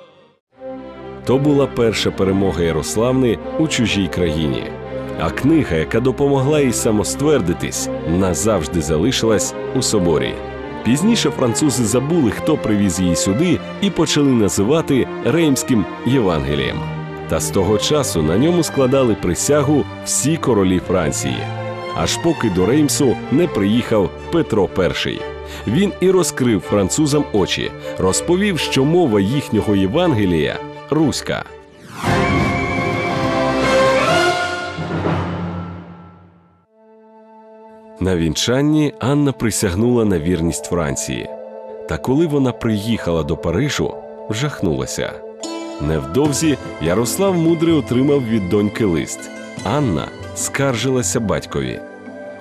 То була перша перемога Ярославни у чужій країні. А книга, яка допомогла їй самоствердитись, назавжди залишилась у соборі. Пізніше французи забули, хто привіз її сюди, і почали називати Реймським Євангелієм. Та з того часу на ньому складали присягу всі королі Франції. Аж поки до Реймсу не приїхав Петро І. Він і розкрив французам очі, розповів, що мова їхнього Євангелія руська. На вінчанні Анна присягнула на вірність Франції. Та коли вона приїхала до Парижу, вжахнулася. Невдовзі Ярослав Мудрий отримав від доньки лист. Анна скаржилася батькові.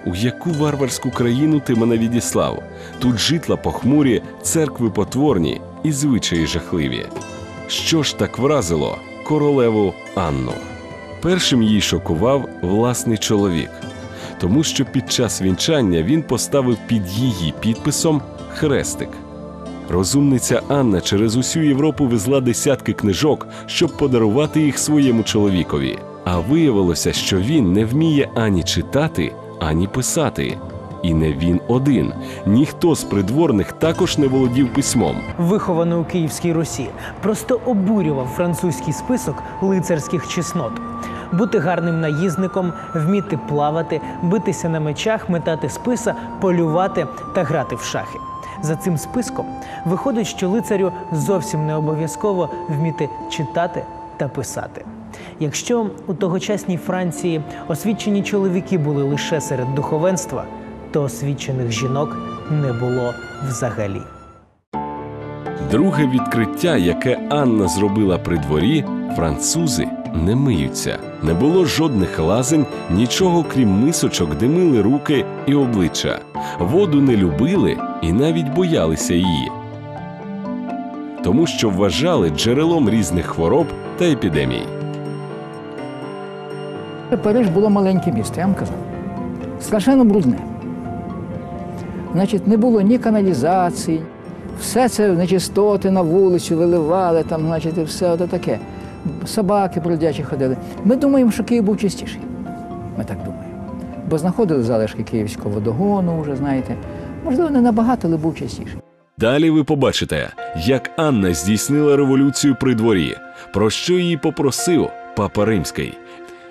У яку варварську країну ти мене відіслав? Тут житла похмурі, церкви потворні і звичаї жахливі. Що ж так вразило королеву Анну? Першим їй шокував власний чоловік, тому що під час вінчання він поставив під її підписом хрестик. Розумниця Анна через усю Європу везла десятки книжок, щоб подарувати їх своєму чоловікові. А виявилося, що він не вміє ані читати, ані писати. І не він один. Ніхто з придворних також не володів письмом. вихований у Київській Русі, просто обурював французький список лицарських чеснот. Бути гарним наїзником, вміти плавати, битися на мечах, метати списа, полювати та грати в шахи. За цим списком виходить, що лицарю зовсім не обов'язково вміти читати та писати. Якщо у тогочасній Франції освічені чоловіки були лише серед духовенства, то освічених жінок не було взагалі. Друге відкриття, яке Анна зробила при дворі, французи не миються. Не було жодних лазень, нічого крім мисочок, де мили руки і обличчя. Воду не любили і навіть боялися її, тому що вважали джерелом різних хвороб та епідемій. Париж було маленьке місто, я вам казав. Страшенно брудне. Значить, не було ні каналізації, все це нечистоти на вулицю виливали, там, значить, і все оте таке. Собаки бродячі ходили. Ми думаємо, що Київ був чистіший. Ми так думаємо. Бо знаходили залишки київського водогону, вже знаєте. Можливо, не набагато, але був чистіший. Далі ви побачите, як Анна здійснила революцію при дворі, про що її попросив папа Римський,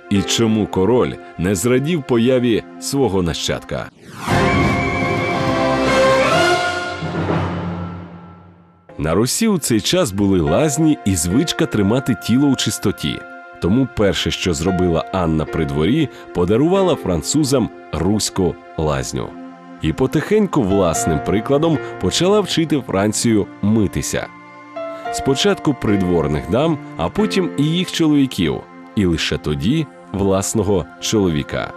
і чому король не зрадів появі свого нащадка. На Русі у цей час були лазні і звичка тримати тіло у чистоті. Тому перше, що зробила Анна при дворі, подарувала французам руську лазню. І потихеньку власним прикладом почала вчити Францію митися. Спочатку придворних дам, а потім і їх чоловіків, і лише тоді власного чоловіка.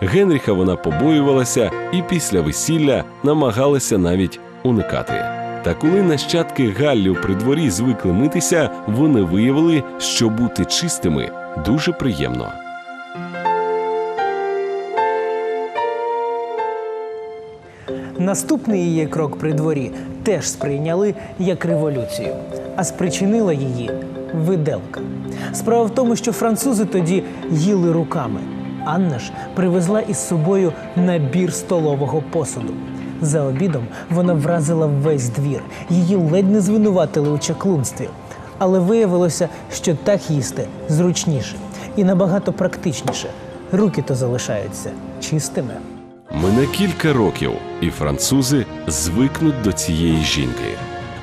Генріха вона побоювалася і після весілля намагалася навіть уникати. Та коли нащадки Галлів при дворі звикли митися, вони виявили, що бути чистими дуже приємно. Наступний її крок при дворі теж сприйняли як революцію, а спричинила її виделка. Справа в тому, що французи тоді їли руками. Анна ж привезла із собою набір столового посуду. За обідом вона вразила весь двір. Її ледь не звинуватили у чаклунстві. Але виявилося, що так їсти зручніше і набагато практичніше. Руки то залишаються чистими. Мине кілька років, і французи звикнуть до цієї жінки.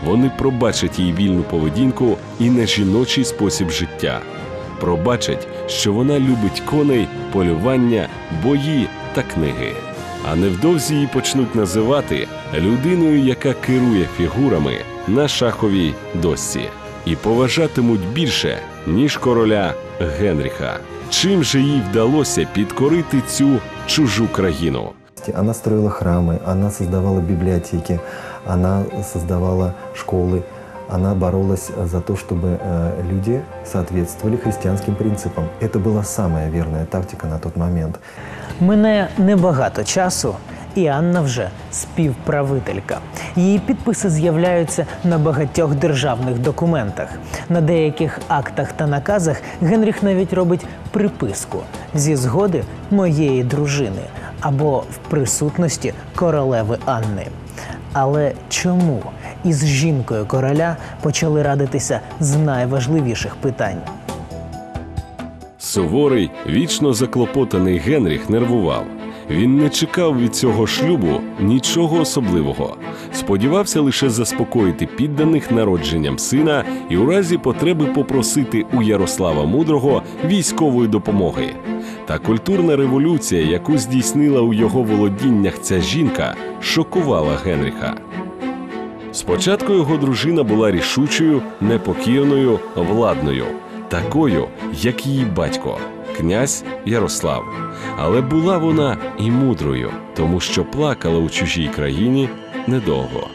Вони пробачать їй вільну поведінку і нежіночий спосіб життя. Пробачать, що вона любить коней, полювання, бої та книги. А невдовзі її почнуть називати людиною, яка керує фігурами на шаховій дошці, і поважатимуть більше, ніж короля Генріха. Чим же їй вдалося підкорити цю чужу країну? Она строила храмы, она создавала библиотеки, она создавала школы, она боролась за то, чтобы э, люди соответствовали христианским принципам. Это была самая верная тактика на тот момент. Мине небагато часу, і Анна вже співправителька. Її підписи з'являються на багатьох державних документах. На деяких актах та наказах Генріх навіть робить приписку, зі згоди моєї дружини або в присутності королеви Анни. Але чому із жінкою короля почали радитися з найважливіших питань? Суворий, вічно заклопотаний Генріх нервував. Він не чекав від цього шлюбу нічого особливого. Сподівався лише заспокоїти підданих народженням сина і у разі потреби попросити у Ярослава Мудрого військової допомоги. Та культурна революція, яку здійснила у його володіннях ця жінка, шокувала Генріха. Спочатку його дружина була рішучою, непокірною, владною, такою, як її батько, князь Ярослав. Але була вона і мудрою, тому що плакала у чужій країні недовго.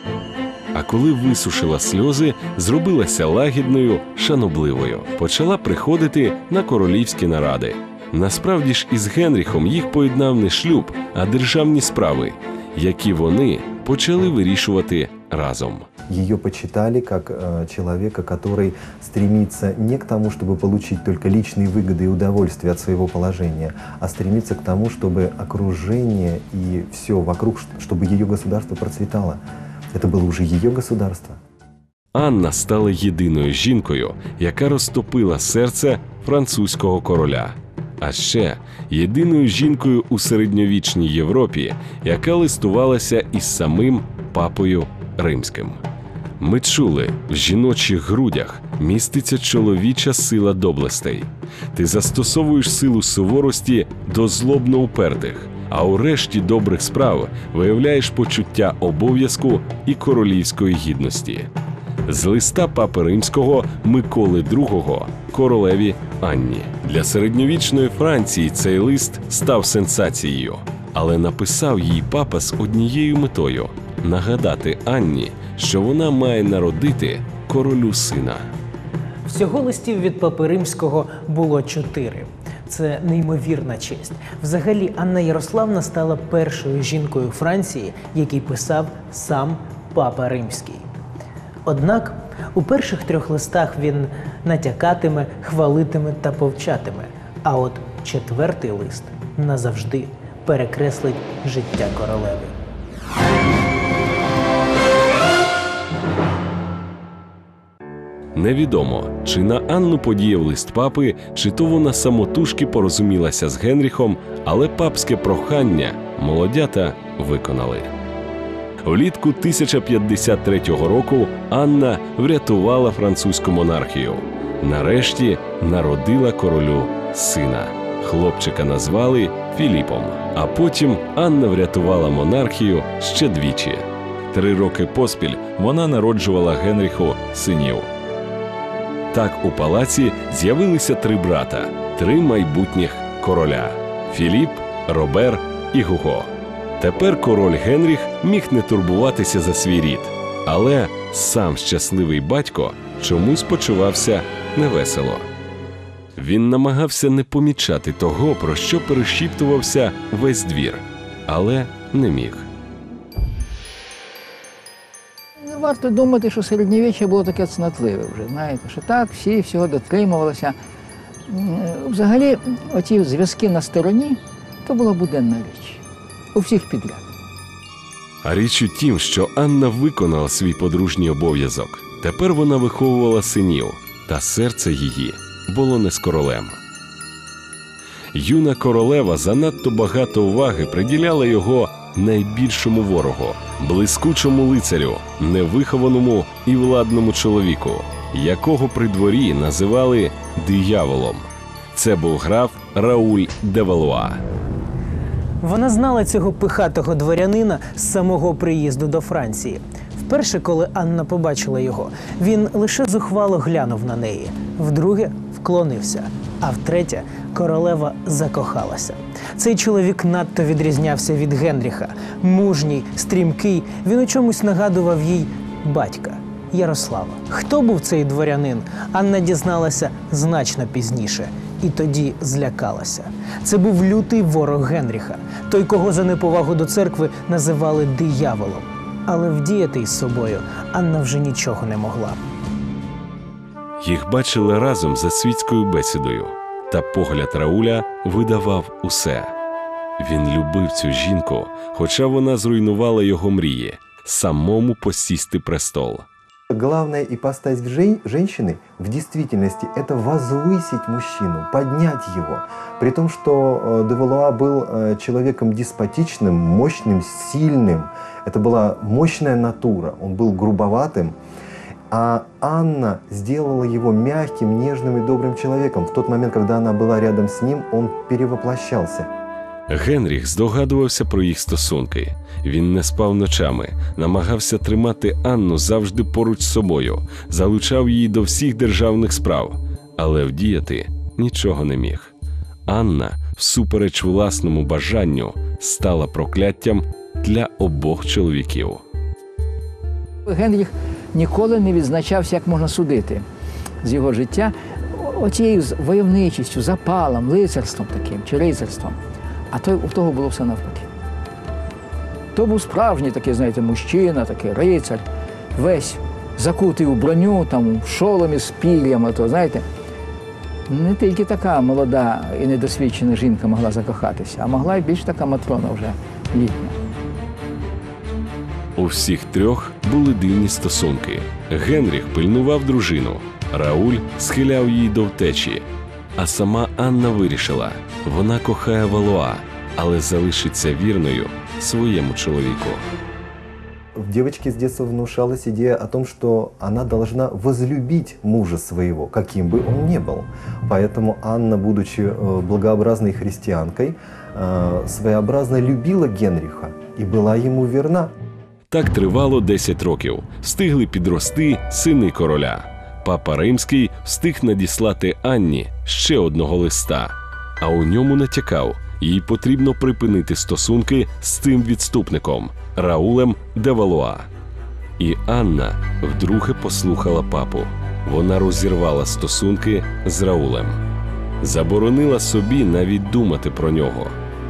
А коли висушила сльози, зробилася лагідною, шанобливою, почала приходити на королівські наради. Насправді ж із Генріхом їх поєднав не шлюб, а державні справи, які вони почали вирішувати разом. Ее почитали как э, человека, который стремится не к тому, чтобы получить только личные выгоды и удовольствия от своего положения, а стремится к тому, чтобы окружение и все вокруг, ш- чтобы ее государство процветало. Это было уже ее государство. Анна стала єдиною жінкою, яка розтопила серце французького короля. А ще єдиною жінкою у середньовічній Європі, яка листувалася із самим папою римським. Ми чули, в жіночих грудях міститься чоловіча сила доблестей. Ти застосовуєш силу суворості до злобно упертих, а у решті добрих справ виявляєш почуття обов'язку і королівської гідності. З листа папи римського Миколи II королеві Анні для середньовічної Франції цей лист став сенсацією, але написав їй папа з однією метою нагадати Анні, що вона має народити королю сина. Всього листів від папи римського було чотири. Це неймовірна честь. Взагалі, Анна Ярославна стала першою жінкою Франції, який писав сам папа римський. Однак у перших трьох листах він натякатиме, хвалитиме та повчатиме. А от четвертий лист назавжди перекреслить життя королеви. Невідомо, чи на Анну подіяв лист папи, чи то вона самотужки порозумілася з Генріхом, але папське прохання молодята виконали. Влітку 1053 року Анна врятувала французьку монархію. Нарешті народила королю сина. Хлопчика назвали Філіпом. А потім Анна врятувала монархію ще двічі. Три роки поспіль вона народжувала Генріху синів. Так у палаці з'явилися три брата, три майбутніх короля: Філіп, Робер і Гуго. Тепер король Генріх міг не турбуватися за свій рід, але сам щасливий батько чомусь почувався невесело. Він намагався не помічати того, про що перешіптувався весь двір, але не міг. Не варто думати, що середньовіччя було таке цнотливе вже. Знаєте, що так, всі всього дотримувалися. Взагалі, оті зв'язки на стороні то була буденна річ. У всіх підряд. А річ у тім, що Анна виконала свій подружній обов'язок. Тепер вона виховувала синів, та серце її було не з королем. Юна королева занадто багато уваги приділяла його найбільшому ворогу, блискучому лицарю, невихованому і владному чоловіку, якого при дворі називали дияволом. Це був граф Рауль де Валуа. Вона знала цього пихатого дворянина з самого приїзду до Франції. Вперше, коли Анна побачила його, він лише зухвало глянув на неї, вдруге вклонився, а втретє королева закохалася. Цей чоловік надто відрізнявся від Генріха. Мужній, стрімкий, він у чомусь нагадував їй батька. Ярослава. Хто був цей дворянин? Анна дізналася значно пізніше і тоді злякалася. Це був лютий ворог Генріха, той, кого за неповагу до церкви називали дияволом. Але вдіяти із собою Анна вже нічого не могла. Їх бачили разом за світською бесідою. Та погляд Рауля видавав усе. Він любив цю жінку, хоча вона зруйнувала його мрії самому посісти престол. Главная ипостась жен- женщины в действительности это возвысить мужчину, поднять его. При том, что э, де Валуа был э, человеком деспотичным, мощным, сильным. Это была мощная натура, он был грубоватым. А Анна сделала его мягким, нежным и добрым человеком. В тот момент, когда она была рядом с ним, он перевоплощался. Генріх здогадувався про їх стосунки. Він не спав ночами, намагався тримати Анну завжди поруч з собою, залучав її до всіх державних справ, але вдіяти нічого не міг. Анна, всупереч власному бажанню, стала прокляттям для обох чоловіків. Генріх ніколи не відзначався, як можна судити з його життя оцією войовничістю, запалом, лицарством таким чи рицарством. А той, у того було все навпаки. То був справжній такий, знаєте, мужчина, такий рицар, весь закутий у броню, там, в шоломі з пір'ями, то знаєте. Не тільки така молода і недосвідчена жінка могла закохатися, а могла й більш така матрона вже літня. У всіх трьох були дивні стосунки. Генріх пильнував дружину, Рауль схиляв її до втечі. А сама Анна вирішила, вона кохає Валуа, але залишиться вірною своєму чоловіку. В девочке с детства внушалась идея о том, что она должна возлюбить мужа своего, каким бы он ни был. Поэтому Анна, будучи э, благообразной христианкой, э, своеобразно любила Генриха и была ему верна. Так тривало 10 років. Встигли підрости сини короля. Папа Римський встиг надіслати Анні ще одного листа, а у ньому натякав, їй потрібно припинити стосунки з цим відступником Раулем де Валуа. І Анна вдруге послухала папу. Вона розірвала стосунки з Раулем, заборонила собі навіть думати про нього.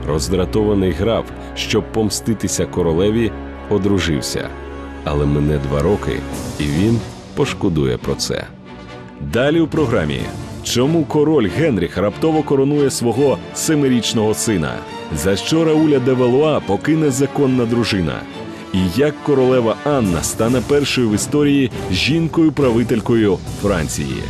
Роздратований граф, щоб помститися королеві, одружився. Але мине два роки, і він пошкодує про це. Далі у програмі. Чому король Генріх раптово коронує свого семирічного сина? За що Рауля де Валуа покине законна дружина? І як королева Анна стане першою в історії жінкою-правителькою Франції?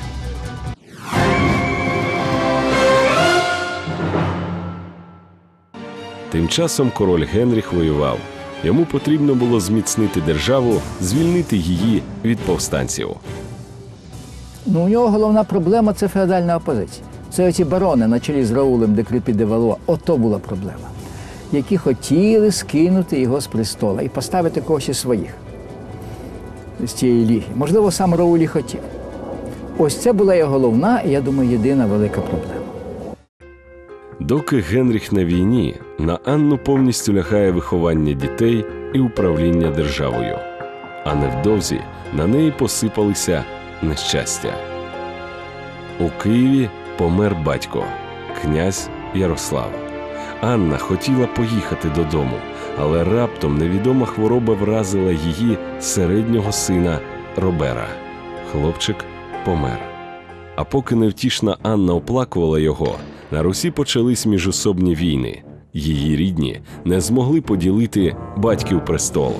Тим часом король Генріх воював. Йому потрібно було зміцнити державу, звільнити її від повстанців. Ну, у нього головна проблема це феодальна опозиція. Це оці барони на чолі з Раулем де Кріпі де Валуа. Ото була проблема. Які хотіли скинути його з престола і поставити когось із своїх з цієї ліги. Можливо, сам Рауль і хотів. Ось це була його головна і, я думаю, єдина велика проблема. Доки Генріх на війні, на Анну повністю лягає виховання дітей і управління державою. А невдовзі на неї посипалися нещастя. У Києві помер батько, князь Ярослав. Анна хотіла поїхати додому, але раптом невідома хвороба вразила її середнього сина Робера. Хлопчик помер. А поки невтішна Анна оплакувала його, на Русі почались міжособні війни. Її рідні не змогли поділити батьків престол.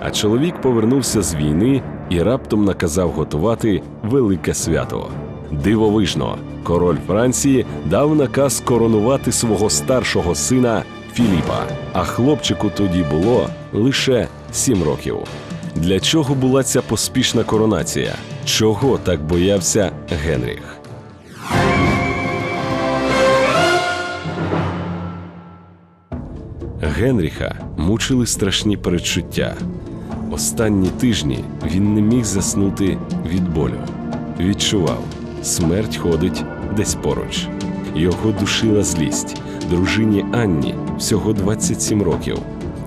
А чоловік повернувся з війни і раптом наказав готувати велике свято. Дивовижно, король Франції дав наказ коронувати свого старшого сина Філіпа, а хлопчику тоді було лише сім років. Для чого була ця поспішна коронація? Чого так боявся Генріх? Генріха мучили страшні передчуття. Останні тижні він не міг заснути від болю. Відчував, смерть ходить десь поруч. Його душила злість. Дружині Анні всього 27 років.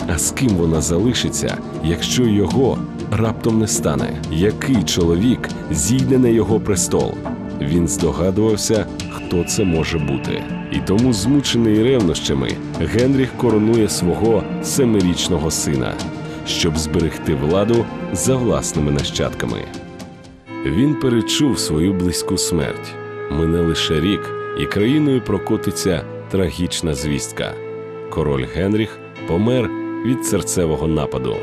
А з ким вона залишиться, якщо його раптом не стане? Який чоловік зійде на його престол? Він здогадувався, хто це може бути. І тому, змучений ревнощами, Генріх коронує свого семирічного сина, щоб зберегти владу за власними нащадками. Він перечув свою близьку смерть. Мине лише рік, і країною прокотиться трагічна звістка. Король Генріх помер від серцевого нападу,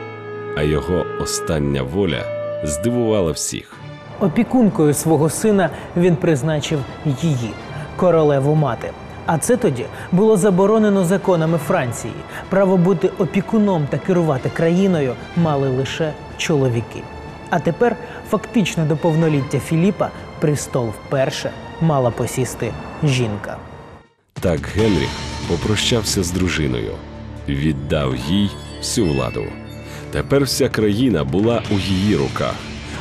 а його остання воля здивувала всіх. Опікункою свого сина він призначив її королеву мати. А це тоді було заборонено законами Франції. Право бути опікуном та керувати країною мали лише чоловіки. А тепер, фактично до повноліття Філіпа, престол вперше мала посісти жінка. Так Генріх попрощався з дружиною, віддав їй всю владу. Тепер вся країна була у її руках.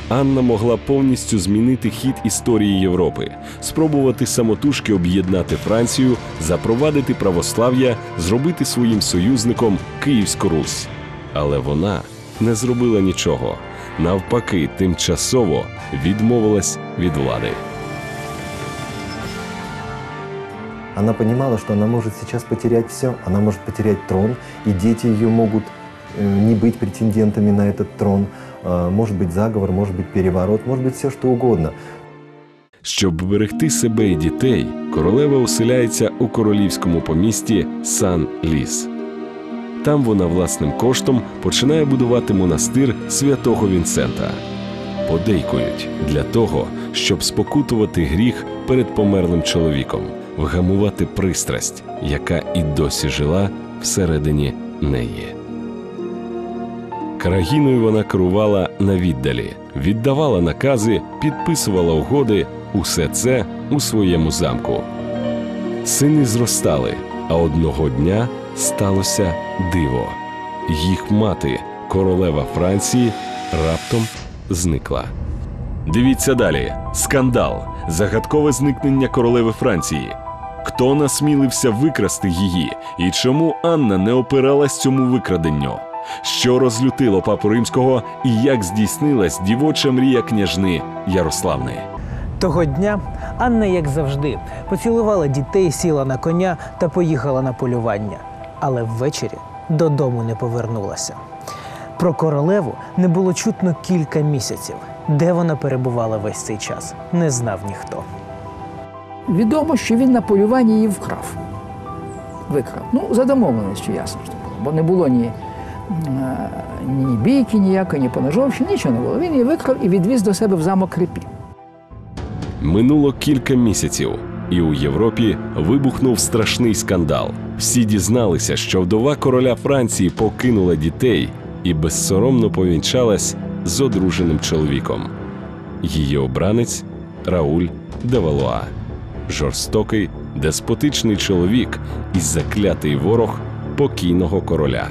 Анна могла повністю змінити хід історії Європи, спробувати самотужки об'єднати Францію, запровадити православ'я, зробити своїм союзником Київську Русь. Але вона не зробила нічого. Навпаки, тимчасово відмовилась від влади. Она понимала, что она может сейчас потерять все. Она может потерять трон, и дети ее могут э, не быть претендентами на этот трон. А, Может быть заговор, может быть переворот, может быть все что угодно. Щоб берегти себе і дітей, королева оселяється у королівському помісті Сан-Ліс. Там вона власним коштом починає будувати монастир святого Вінсента. Подейкують для того, щоб спокутувати гріх перед померлим чоловіком, вгамувати пристрасть, яка і досі жила всередині неї. Країною вона керувала на віддалі, віддавала накази, підписувала угоди, усе це у своєму замку. Сини зростали, а одного дня сталося диво. Їх мати, королева Франції, раптом зникла. Дивіться далі: скандал, загадкове зникнення королеви Франції. Хто насмілився викрасти її, і чому Анна не опиралась цьому викраденню? Що розлютило папу римського і як здійснилась дівоча мрія княжни Ярославни? Того дня Анна, як завжди, поцілувала дітей, сіла на коня та поїхала на полювання. Але ввечері додому не повернулася. Про королеву не було чутно кілька місяців. Де вона перебувала весь цей час, не знав ніхто. Відомо, що він на полюванні її вкрав. Викрав. Ну, за домовленістю, ясно, що було. Бо не було ні, ні бійки ніякої, ні поножовщини, нічого не було. Він її викрав і відвіз до себе в замок Крипі. Минуло кілька місяців, і у Європі вибухнув страшний скандал. Всі дізналися, що вдова короля Франції покинула дітей і безсоромно повінчалась з одруженим чоловіком. Її обранець Рауль Девалуа, жорстокий, деспотичний чоловік і заклятий ворог покійного короля.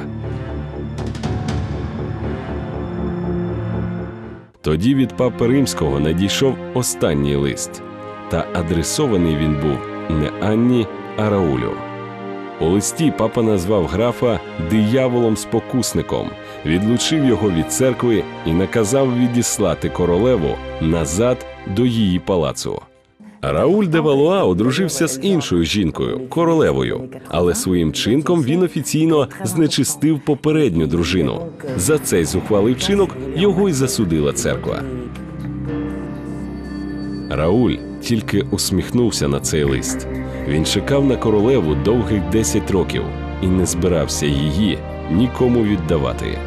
Тоді від папи римського надійшов останній лист, та адресований він був не Анні, а Раулю. У листі папа назвав графа дияволом-спокусником, відлучив його від церкви і наказав відіслати королеву назад до її палацу. Рауль де Валуа одружився з іншою жінкою, королевою, але своїм чинком він офіційно знечистив попередню дружину. За цей зухвалий вчинок його й засудила церква. Рауль тільки усміхнувся на цей лист. Він чекав на королеву довгих 10 років і не збирався її нікому віддавати.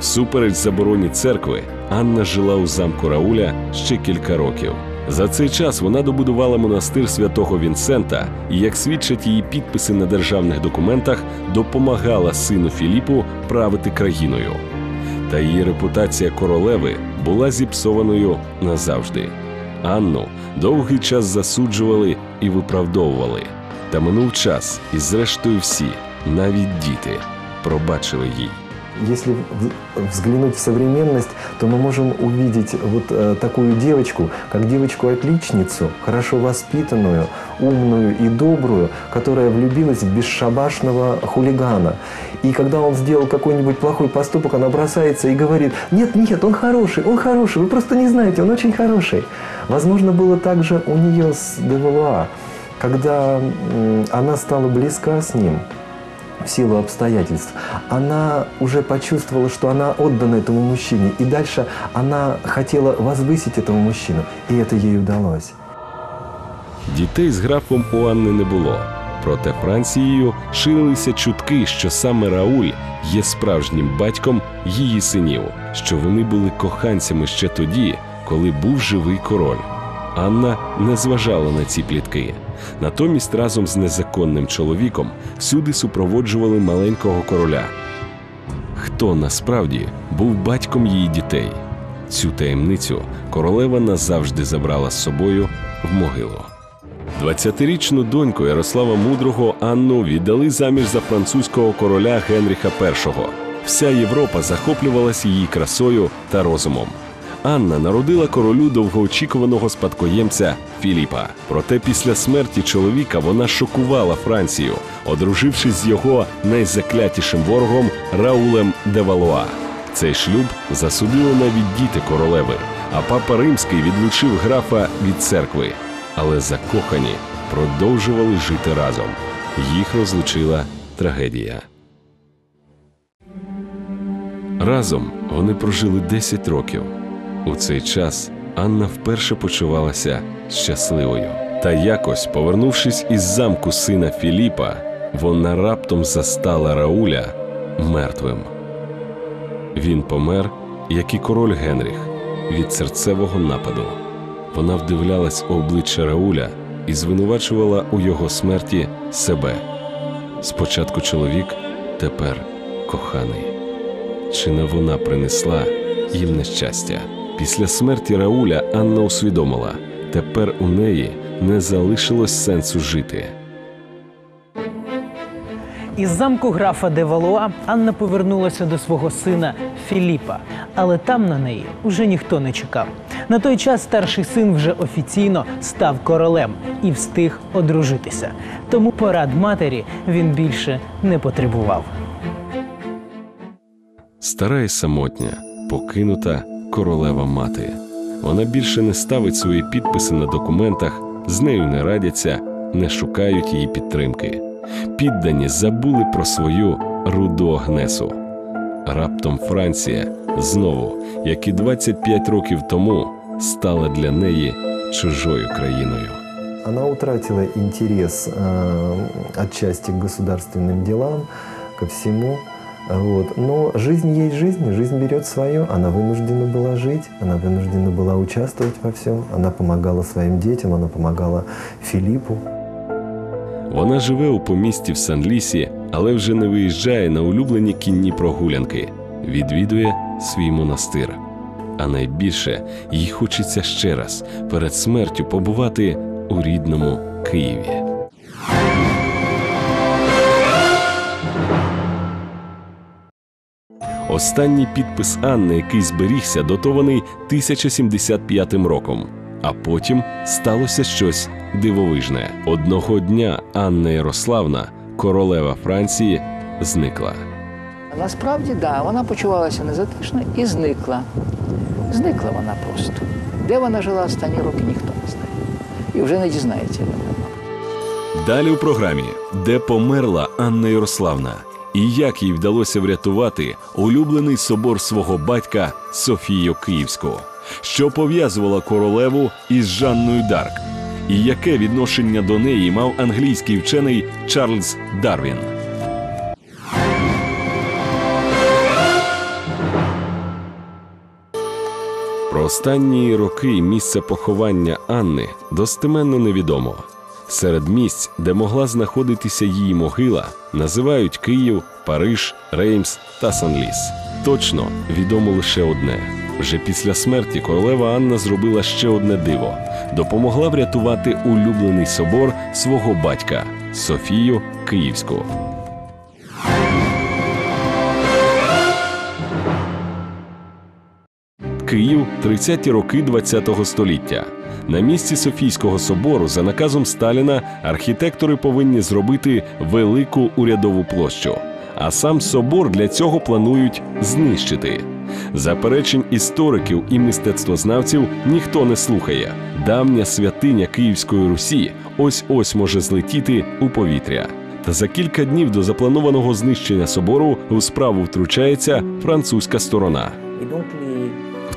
Всупереч забороні церкви, Анна жила у замку Рауля ще кілька років. За цей час вона добудувала монастир святого Вінсента і, як свідчать її підписи на державних документах, допомагала сину Філіпу правити країною. Та її репутація королеви була зіпсованою назавжди. Анну довгий час засуджували і виправдовували. Та минув час, і зрештою всі, навіть діти, пробачили їй. Если взглянуть в современность, то мы можем увидеть вот э, такую девочку, как девочку-отличницу, хорошо воспитанную, умную и добрую, которая влюбилась в бесшабашного хулигана. И когда он сделал какой-нибудь плохой поступок, она бросается и говорит, нет, нет, он хороший, он хороший, вы просто не знаете, он очень хороший. Возможно, было также у нее с Девалуа, когда она стала близка с ним, в силу обстоятельств, она уже почувствовала, что она отдана этому мужчине, и дальше она хотела возвысить этого мужчину, и это ей удалось. Дітей з графом у Анни не було. Проте Францією ширилися чутки, що саме Рауль є справжнім батьком її синів, що вони були коханцями ще тоді, коли був живий король. Анна не зважала на ці плітки. Натомість разом з незаконним чоловіком всюди супроводжували маленького короля. Хто насправді був батьком її дітей? Цю таємницю королева назавжди забрала з собою в могилу. 20-річну доньку Ярослава Мудрого Анну віддали заміж за французького короля Генріха І. Вся Європа захоплювалась її красою та розумом. Анна народила королю довгоочікуваного спадкоємця Філіпа. Проте після смерті чоловіка вона шокувала Францію, одружившись з його найзаклятішим ворогом Раулем де Валуа. Цей шлюб засудили навіть діти королеви, а папа римський відлучив графа від церкви. Але закохані продовжували жити разом. Їх розлучила трагедія. Разом вони прожили 10 років. У цей час Анна вперше почувалася щасливою. Та якось, повернувшись із замку сина Філіпа, вона раптом застала Рауля мертвим. Він помер, як і король Генріх, від серцевого нападу. Вона вдивлялась у обличчя Рауля і звинувачувала у його смерті себе. Спочатку чоловік, тепер коханий. Чи не вона принесла їм нещастя? Після смерті Рауля Анна усвідомила, тепер у неї не залишилось сенсу жити. Із замку графа де Валуа Анна повернулася до свого сина Філіпа, але там на неї уже ніхто не чекав. На той час старший син вже офіційно став королем і встиг одружитися. Тому порад матері він більше не потребував. Стара і самотня, покинута королева мати. Вона більше не ставить свої підписи на документах, з нею не радяться, не шукають її підтримки. Піддані забули про свою руду Агнесу. Раптом Франція знову, як і 25 років тому, стала для неї чужою країною. Она утратила интерес э, отчасти к государственным делам, ко всему. Вот. Но жизнь есть жизнь, жизнь берет свое. Она вынуждена была жить, она вынуждена была участвовать во всем. Она помогала своим детям, она помогала Филиппу. Вона живе у помісті в Сан-Лісі, але вже не виїжджає на улюблені кінні прогулянки, відвідує свій монастир. А найбільше їй хочеться ще раз перед смертю побувати у рідному Києві. Останній підпис Анни, який зберігся, дотований 1075 роком. А потім сталося щось дивовижне. Одного дня Анна Ярославна, королева Франції, зникла. Насправді, да, вона почувалася незатишно і зникла. Зникла вона просто. Де вона жила останні роки, ніхто не знає. І вже не дізнається. Далі у програмі, де померла Анна Ярославна, і як їй вдалося врятувати улюблений собор свого батька Софію Київську, що пов'язувала королеву із Жанною Дарк, і яке відношення до неї мав англійський вчений Чарльз Дарвін. Про останні роки місце поховання Анни достеменно невідомо. Серед місць, де могла знаходитися її могила, називають Київ, Париж, Реймс та Сан-Ліс. Точно відомо лише одне: вже після смерті королева Анна зробила ще одне диво: допомогла врятувати улюблений собор свого батька Софію Київську. Київ 30-ті роки ХХ століття. На місці Софійського собору за наказом Сталіна архітектори повинні зробити велику урядову площу. А сам собор для цього планують знищити. Заперечень істориків і мистецтвознавців ніхто не слухає. Давня святиня Київської Русі ось ось може злетіти у повітря. Та за кілька днів до запланованого знищення собору у справу втручається французька сторона.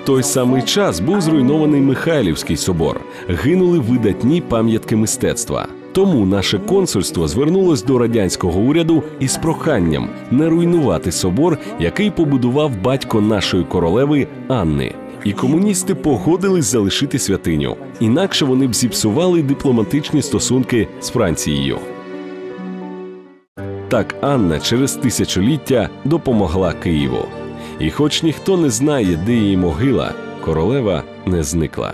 Той самий час був зруйнований Михайлівський собор, гинули видатні пам'ятки мистецтва. Тому наше консульство звернулось до радянського уряду із проханням не руйнувати собор, який побудував батько нашої королеви Анни. І комуністи погодились залишити святиню, інакше вони б зіпсували дипломатичні стосунки з Францією. Так Анна через тисячоліття допомогла Києву. І хоч ніхто не знає, де її могила, королева не зникла.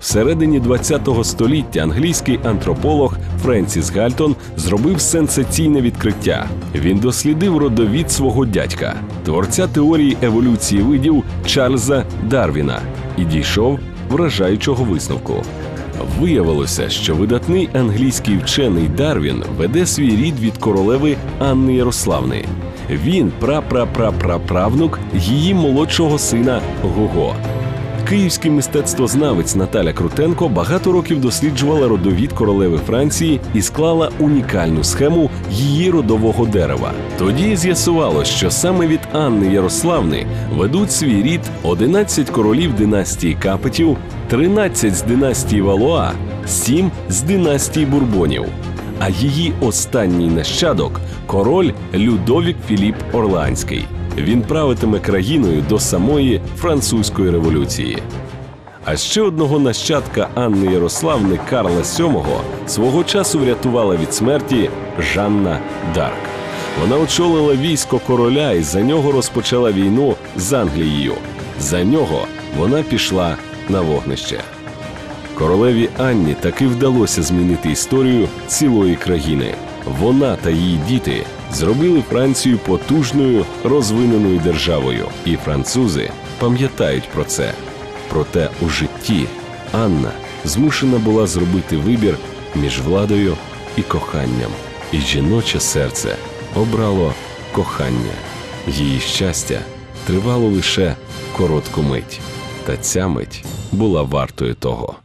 Всередині ХХ століття англійський антрополог Френсіс Гальтон зробив сенсаційне відкриття. Він дослідив родовід свого дядька, творця теорії еволюції видів Чарльза Дарвіна, і дійшов вражаючого висновку. Виявилося, що видатний англійський вчений Дарвін веде свій рід від королеви Анни Ярославни. Він прапрапрапраправнук її молодшого сина Гого. Київський мистецтвознавець Наталя Крутенко багато років досліджувала родовід королеви Франції і склала унікальну схему її родового дерева. Тоді з'ясувало, що саме від Анни Ярославни ведуть свій рід 11 королів династії Капетів, 13 з династії Валуа, 7 з династії Бурбонів. А її останній нащадок король Людовік Філіп Орлеанський. Він правитиме країною до самої французької революції. А ще одного нащадка Анни Ярославни Карла VII свого часу врятувала від смерті Жанна Дарк. Вона очолила військо короля і за нього розпочала війну з Англією. За нього вона пішла на вогнище. Королеві Анні таки вдалося змінити історію цілої країни. Вона та її діти зробили Францію потужною розвиненою державою, і французи пам'ятають про це. Проте у житті Анна змушена була зробити вибір між владою і коханням, і жіноче серце обрало кохання. Її щастя тривало лише коротку мить, та ця мить була вартою того.